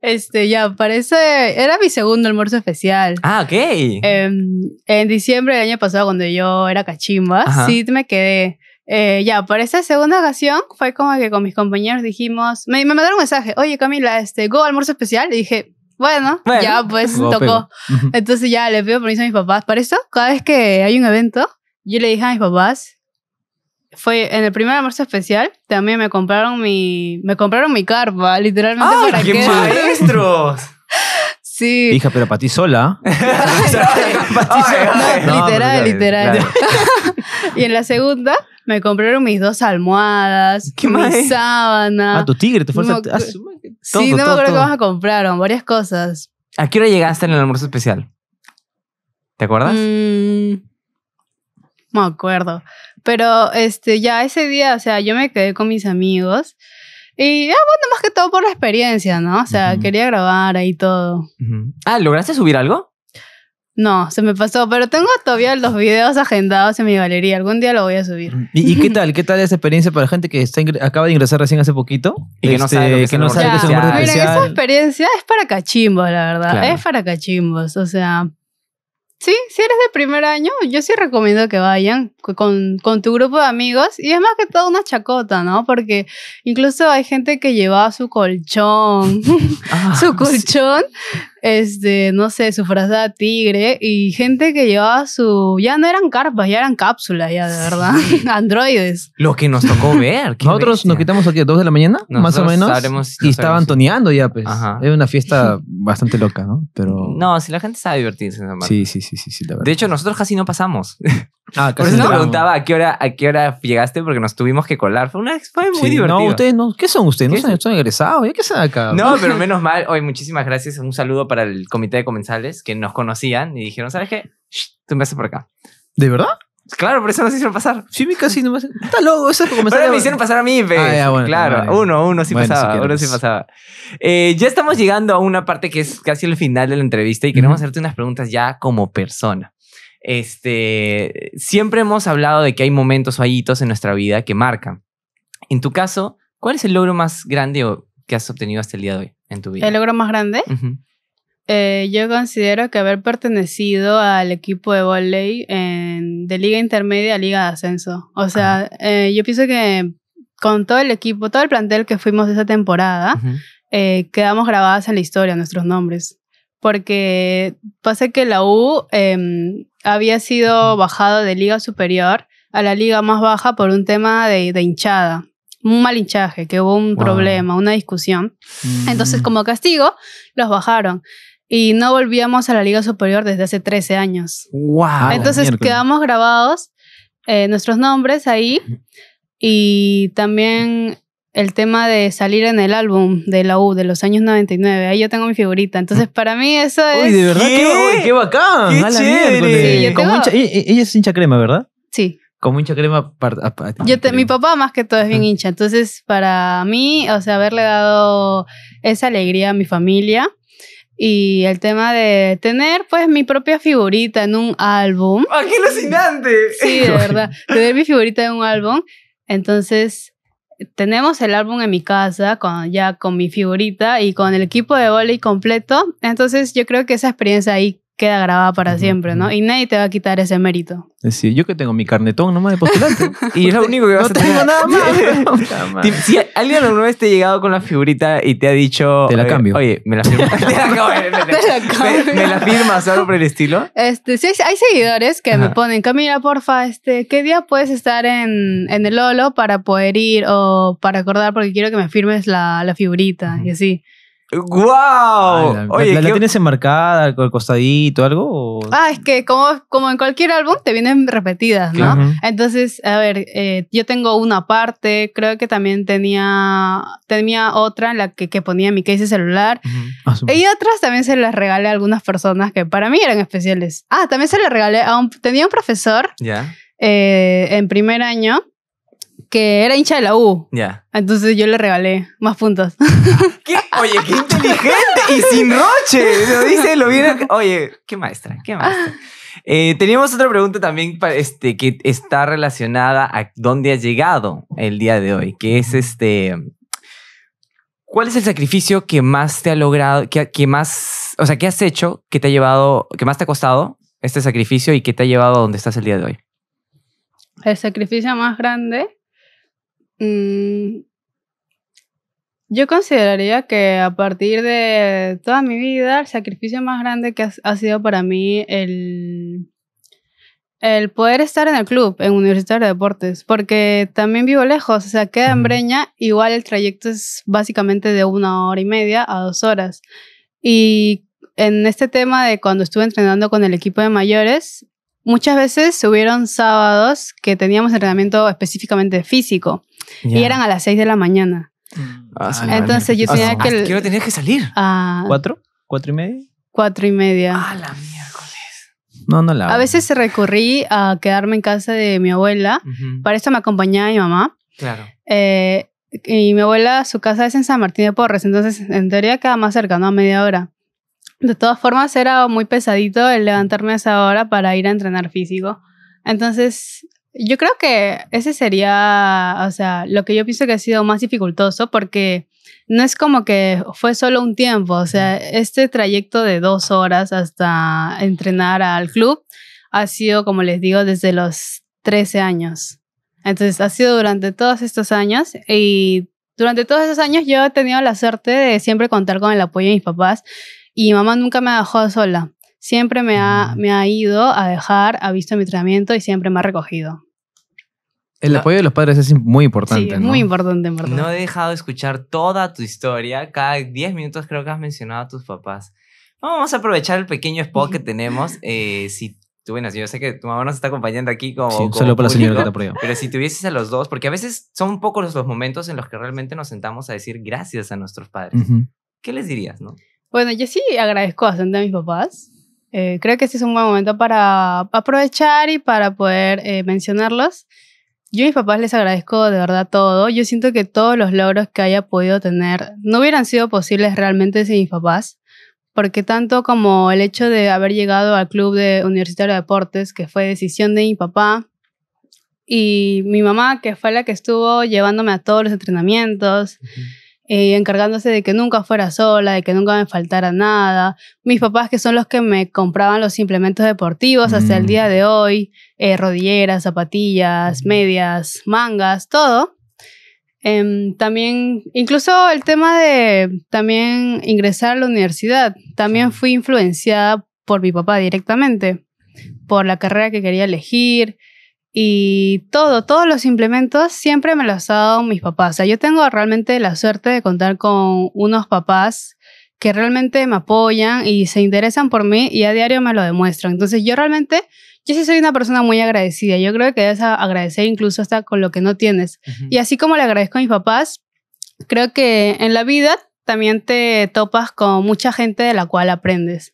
Este, ya, parece, era mi segundo almuerzo especial. Ah, ok. Em, en diciembre del año pasado, cuando yo era cachimba, Ajá. sí me quedé. Eh, ya, para esta segunda ocasión fue como que con mis compañeros dijimos, me, me mandaron un mensaje, oye Camila, este, go almuerzo especial, y dije, bueno, Bueno. ya pues tocó. pego. Entonces ya le pido permiso a mis papás. Para eso, cada vez que hay un evento, yo le dije a mis papás, fue en el primer almuerzo especial, también me compraron mi, me compraron mi carpa, literalmente para ¡Ay, qué que... maestros! <laughs> Sí, Hija, pero para ti sola. Literal, literal. y en la segunda me compraron mis dos almohadas, ¿Qué mi más? sábana. Ah, tu tigre, tu fuerza. No, ah, sí, Todo, no me todo, acuerdo qué más me compraron, varias cosas. ¿A qué hora llegaste en el almuerzo especial? ¿Te acuerdas? Mm, no me acuerdo. Pero este, ya ese día, o sea, yo me quedé con mis amigos. Y ah, bueno, más que todo por la experiencia, ¿no? O sea, Ujú. quería grabar ahí todo. Ujú. Ah, ¿lograste subir algo? No, se me pasó, pero tengo todavía los videos agendados en mi galería. Algún día lo voy a subir. ¿Y, y qué tal? ¿Qué tal esa experiencia para la gente que está acaba de ingresar recién hace poquito? Y que no sabe lo que es que el no sabe qué es un. Miren, esa experiencia es para cachimbos, la verdad. Claro. Es para cachimbos. O sea, sí, si eres de primer año, yo sí recomiendo que vayan con, con tu grupo de amigos. Y es más que todo una chacota, ¿no? Porque incluso hay gente que llevaba su colchón, <laughs> Ah, su colchón, este, no sé, su frazada tigre. Y gente que llevaba su. Ya no eran carpas, ya eran cápsulas, ya de verdad. <laughs> Androides. Lo que nos tocó <laughs> ver. Nosotros bestia. nos quitamos aquí a 2 de la mañana, más o menos. sabremos- y no estaban toneando ya, pues. Ajá. Era una fiesta <laughs> bastante loca, ¿no? Pero. No, si la gente sabe divertirse. Sí, sí, sí, sí, sí, la verdad. De hecho, nosotros casi no pasamos. Ah, Por casi eso te preguntaba a qué hora, a qué hora llegaste, porque nos tuvimos que colar. Fue, una, fue muy Sí, divertido. No, ustedes no. ¿Qué son ustedes? ¿Qué ¿No son, son? egresados? ¿Ya qué son acá? No, pero menos mal. Hoy, muchísimas gracias. Un saludo para el comité de comensales que nos conocían y dijeron, ¿sabes qué? Shh, tú me haces por acá. ¿De verdad? Claro, por eso nos hicieron pasar. Sí, mi casi nomás. Está loco, eso es comenzar Pero me hicieron pasar a mí. Ah, ya, bueno, claro, vale. uno, uno sí Bueno, pasaba, si uno sí pasaba. Eh, ya estamos llegando a una parte que es casi el final de la entrevista y queremos hacerte unas preguntas ya como persona. Este, siempre hemos hablado de que hay momentos o hay hitos en nuestra vida que marcan. En tu caso, ¿cuál es el logro más grande que has obtenido hasta el día de hoy en tu vida? El logro más grande. Eh, yo considero que haber pertenecido al equipo de volley en- de liga intermedia a liga de ascenso. O sea, eh, yo pienso que con todo el equipo, todo el plantel que fuimos esa temporada, eh, quedamos grabadas en la historia nuestros nombres. Porque pasa que la U em, había sido bajado de liga superior a la liga más baja por un tema de, de hinchada. Un mal hinchaje, que hubo un Wow. problema, una discusión. Mm. Entonces, como castigo, los bajaron. Y no volvíamos a la Liga Superior desde hace 13 años. ¡Wow! Entonces, quedamos grabados eh, nuestros nombres ahí. Y también el tema de salir en el álbum de la U de los años 99. Ahí yo tengo mi figurita. Entonces, para mí eso es... Uy, de verdad, ¿Qué? qué, qué bacán. ¡Qué a la chévere! Sí, yo tengo- hincha- ella es hincha crema, ¿verdad? Sí. Como hincha crema. par- a- a- Yo te- mi papá más que todo es bien hincha. Entonces, para mí, o sea, haberle dado esa alegría a mi familia y el tema de tener pues mi propia figurita en un álbum. ¡Ah, qué alucinante! Sí, de verdad. <laughs> Tener mi figurita en un álbum. Entonces, tenemos el álbum en mi casa con, ya con mi figurita y con el equipo de volei completo. Entonces, yo creo que esa experiencia ahí queda grabada para Ujú, siempre, ¿no? Y nadie te va a quitar ese mérito. Es decir, yo que tengo mi carnetón nomás de postulante. <laughs> Y es lo único que vas no a tengo tener. nada más. <laughs> Madre. Ti- Si alguien alguna vez te ha llegado con la figurita y te ha dicho... Te la eh, cambio. Oye, me la firmas. <laughs> te la cambio, me- me- Te la cambio. me- me la firmas algo por el estilo. Este, sí, hay, seguidores que me Ajá. ponen, Camila, porfa, este, ¿qué día puedes estar en, en el Lolo para poder ir o para acordar porque quiero que me firmes la, la figurita y así? ¡Wow! Ah, la- Oye, ¿La, la qué- tienes enmarcada al costadito algo? o- Ah, es que como, como en cualquier álbum te vienen repetidas, ¿no? Claro. Ujú. Entonces, a ver, eh, yo tengo una parte, creo que también tenía, tenía otra en la que, que ponía mi case de celular. Ujú. Ah, su- Y otras también se las regalé a algunas personas que para mí eran especiales. Ah, también se las regalé a un, tenía un profesor Ya, eh, en primer año que era hincha de la U. ya. Entonces yo le regalé más puntos. <laughs> ¿Qué? Oye, qué inteligente y sin roche. Lo dice, lo viene. Oye, qué maestra, qué maestra. Eh, teníamos otra pregunta también este, que está relacionada a dónde has llegado el día de hoy, que es este. ¿Cuál es el sacrificio que más te ha logrado, que, que más, o sea, que has hecho, que te ha llevado, que más te ha costado este sacrificio y que te ha llevado a donde estás el día de hoy? El sacrificio más grande. Mm, Yo consideraría que a partir de toda mi vida, el sacrificio más grande que ha, ha sido para mí el, el poder estar en el club, en Universitario de Deportes, porque también vivo lejos, o sea, queda en. Breña, igual el trayecto es básicamente de una hora y media a dos horas. Y en este tema de cuando estuve entrenando con el equipo de mayores, muchas veces hubieron sábados que teníamos entrenamiento específicamente físico y eran a las 6 de la mañana. Ah, su Ah. Entonces yo Ah, tenía su- que- ¿Hasta qué hora tenías que salir? A ¿Cuatro? ¿Cuatro y media? cuatro y media. Ah, la miércoles. No, no la A veces recurrí a quedarme en casa de mi abuela. Ujú, Para esto me acompañaba mi mamá. Claro. Eh, y mi abuela, su casa es en San Martín de Porres, entonces en teoría queda más cercano a media hora. De todas formas, era muy pesadito el levantarme a esa hora para ir a entrenar físico. Entonces, yo creo que ese sería, o sea, lo que yo pienso que ha sido más dificultoso porque no es como que fue solo un tiempo, o sea, este trayecto de dos horas hasta entrenar al club ha sido, como les digo, desde los 13 años. Entonces, ha sido durante todos estos años y durante todos esos años yo he tenido la suerte de siempre contar con el apoyo de mis papás y mi mamá nunca me ha dejado sola. Siempre me ha, Mm. me ha ido a dejar, ha visto mi entrenamiento y siempre me ha recogido. El apoyo de los padres es muy importante. sí, es ¿no? muy importante, en verdad. No he dejado de escuchar toda tu historia. Cada 10 minutos creo que has mencionado a tus papás. Vamos a aprovechar el pequeño spot que tenemos. Eh, si tú, bueno, yo sé que tu mamá nos está acompañando aquí como. Sí, como solo para la señora que por allá. Pero si tuvieses a los dos, porque a veces son pocos los, momentos en los que realmente nos sentamos a decir gracias a nuestros padres. Ujú. ¿Qué les dirías, no? Bueno, yo sí agradezco bastante a mis papás. Eh, creo que este es un buen momento para aprovechar y para poder eh, mencionarlos. Yo a mis papás les agradezco de verdad todo. Yo siento que todos los logros que haya podido tener no hubieran sido posibles realmente sin mis papás. Porque tanto como el hecho de haber llegado al club de Universitario de Deportes, que fue decisión de mi papá, y mi mamá, que fue la que estuvo llevándome a todos los entrenamientos, eh, encargándose de que nunca fuera sola, de que nunca me faltara nada. Mis papás, que son los que me compraban los implementos deportivos hasta el Mm. día de hoy, eh, rodilleras, zapatillas, medias, mangas, todo. Em, también, incluso el tema de también ingresar a la universidad, también fui influenciada por mi papá directamente, por la carrera que quería elegir, y todo, todos los implementos siempre me los ha dado mis papás. O sea, yo tengo realmente la suerte de contar con unos papás que realmente me apoyan y se interesan por mí y a diario me lo demuestran. Entonces yo realmente, yo sí soy una persona muy agradecida. Yo creo que debes agradecer incluso hasta con lo que no tienes. Y así como le agradezco a mis papás, creo que en la vida también te topas con mucha gente de la cual aprendes.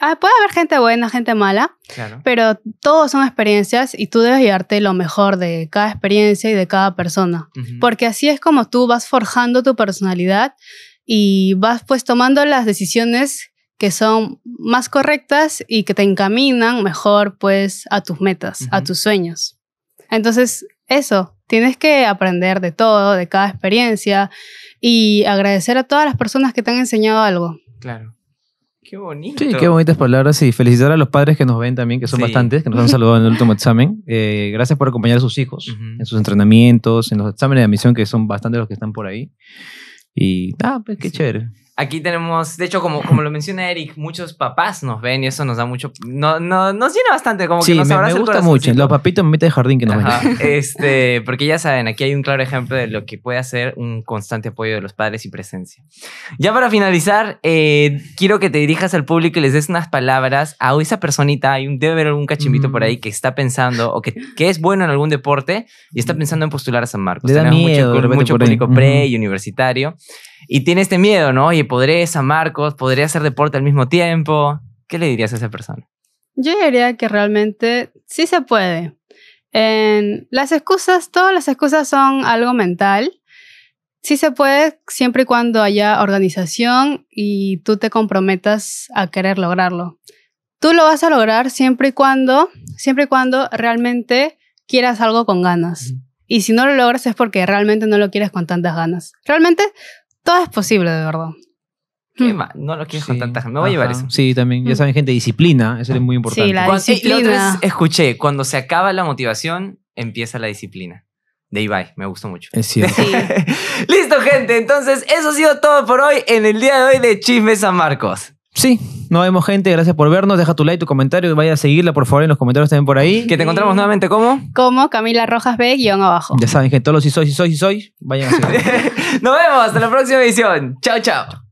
Ah, puede haber gente buena, gente mala, Claro. pero todos son experiencias y tú debes llevarte lo mejor de cada experiencia y de cada persona. Porque así es como tú vas forjando tu personalidad y vas pues tomando las decisiones que son más correctas y que te encaminan mejor pues a tus metas, a tus sueños. Entonces, eso, tienes que aprender de todo, de cada experiencia y agradecer a todas las personas que te han enseñado algo. Claro. Qué bonito. Sí, qué bonitas palabras y felicitar a los padres que nos ven también, que son Sí. bastantes, que nos han saludado en el último examen. Eh, gracias por acompañar a sus hijos Ujú. en sus entrenamientos, en los exámenes de admisión, que son bastantes los que están por ahí. Y, ah, pues qué Sí. chévere. Aquí tenemos, de hecho, como, como lo menciona Eric, muchos papás nos ven y eso nos da mucho, no, no, nos llena bastante, como sí, que nos me, me gusta mucho. Los papitos en mitad de jardín que nos ven. <laughs> Este, porque ya saben, aquí hay un claro ejemplo de lo que puede hacer un constante apoyo de los padres y presencia. Ya para finalizar, eh, quiero que te dirijas al público y les des unas palabras a esa personita, hay un, debe haber algún cachimbito por Mm. ahí que está pensando o que, que es bueno en algún deporte y está pensando en postular a San Marcos. Le da miedo, mucho, mucho por ahí. público pre Ujú. y universitario y tiene este miedo, ¿no? Oye, ¿podré San Marcos? ¿Podré hacer deporte al mismo tiempo? ¿Qué le dirías a esa persona? Yo diría que realmente sí se puede. En las excusas, todas las excusas son algo mental. Sí se puede siempre y cuando haya organización y tú te comprometas a querer lograrlo. Tú lo vas a lograr siempre y cuando, siempre y cuando realmente quieras algo con ganas. Y si no lo logras es porque realmente no lo quieres con tantas ganas. Realmente todo es posible, de verdad. ¿Qué Mm. No lo quieres Sí, con tanta gente. Me voy a llevar eso. Sí, también. Ya Mm. saben, gente, disciplina. Eso es muy importante. la Cuando- eh, la otra disciplina. vez escuché, cuando se acaba la motivación, empieza la disciplina. de Ibai. Me gustó mucho. Es cierto. Sí. <laughs> Listo, gente. Entonces, eso ha sido todo por hoy en el día de hoy de Chisme San Marcos. Sí, nos vemos gente, gracias por vernos, deja tu like, tu comentario, vaya a seguirla por favor en los comentarios también por ahí. Que te encontramos nuevamente como. Como Camila Rojas B, guion abajo. Ya saben que todos los si sois, si sois, si sois, vayan a seguir. <laughs> Nos vemos hasta la próxima edición. Chao, chao.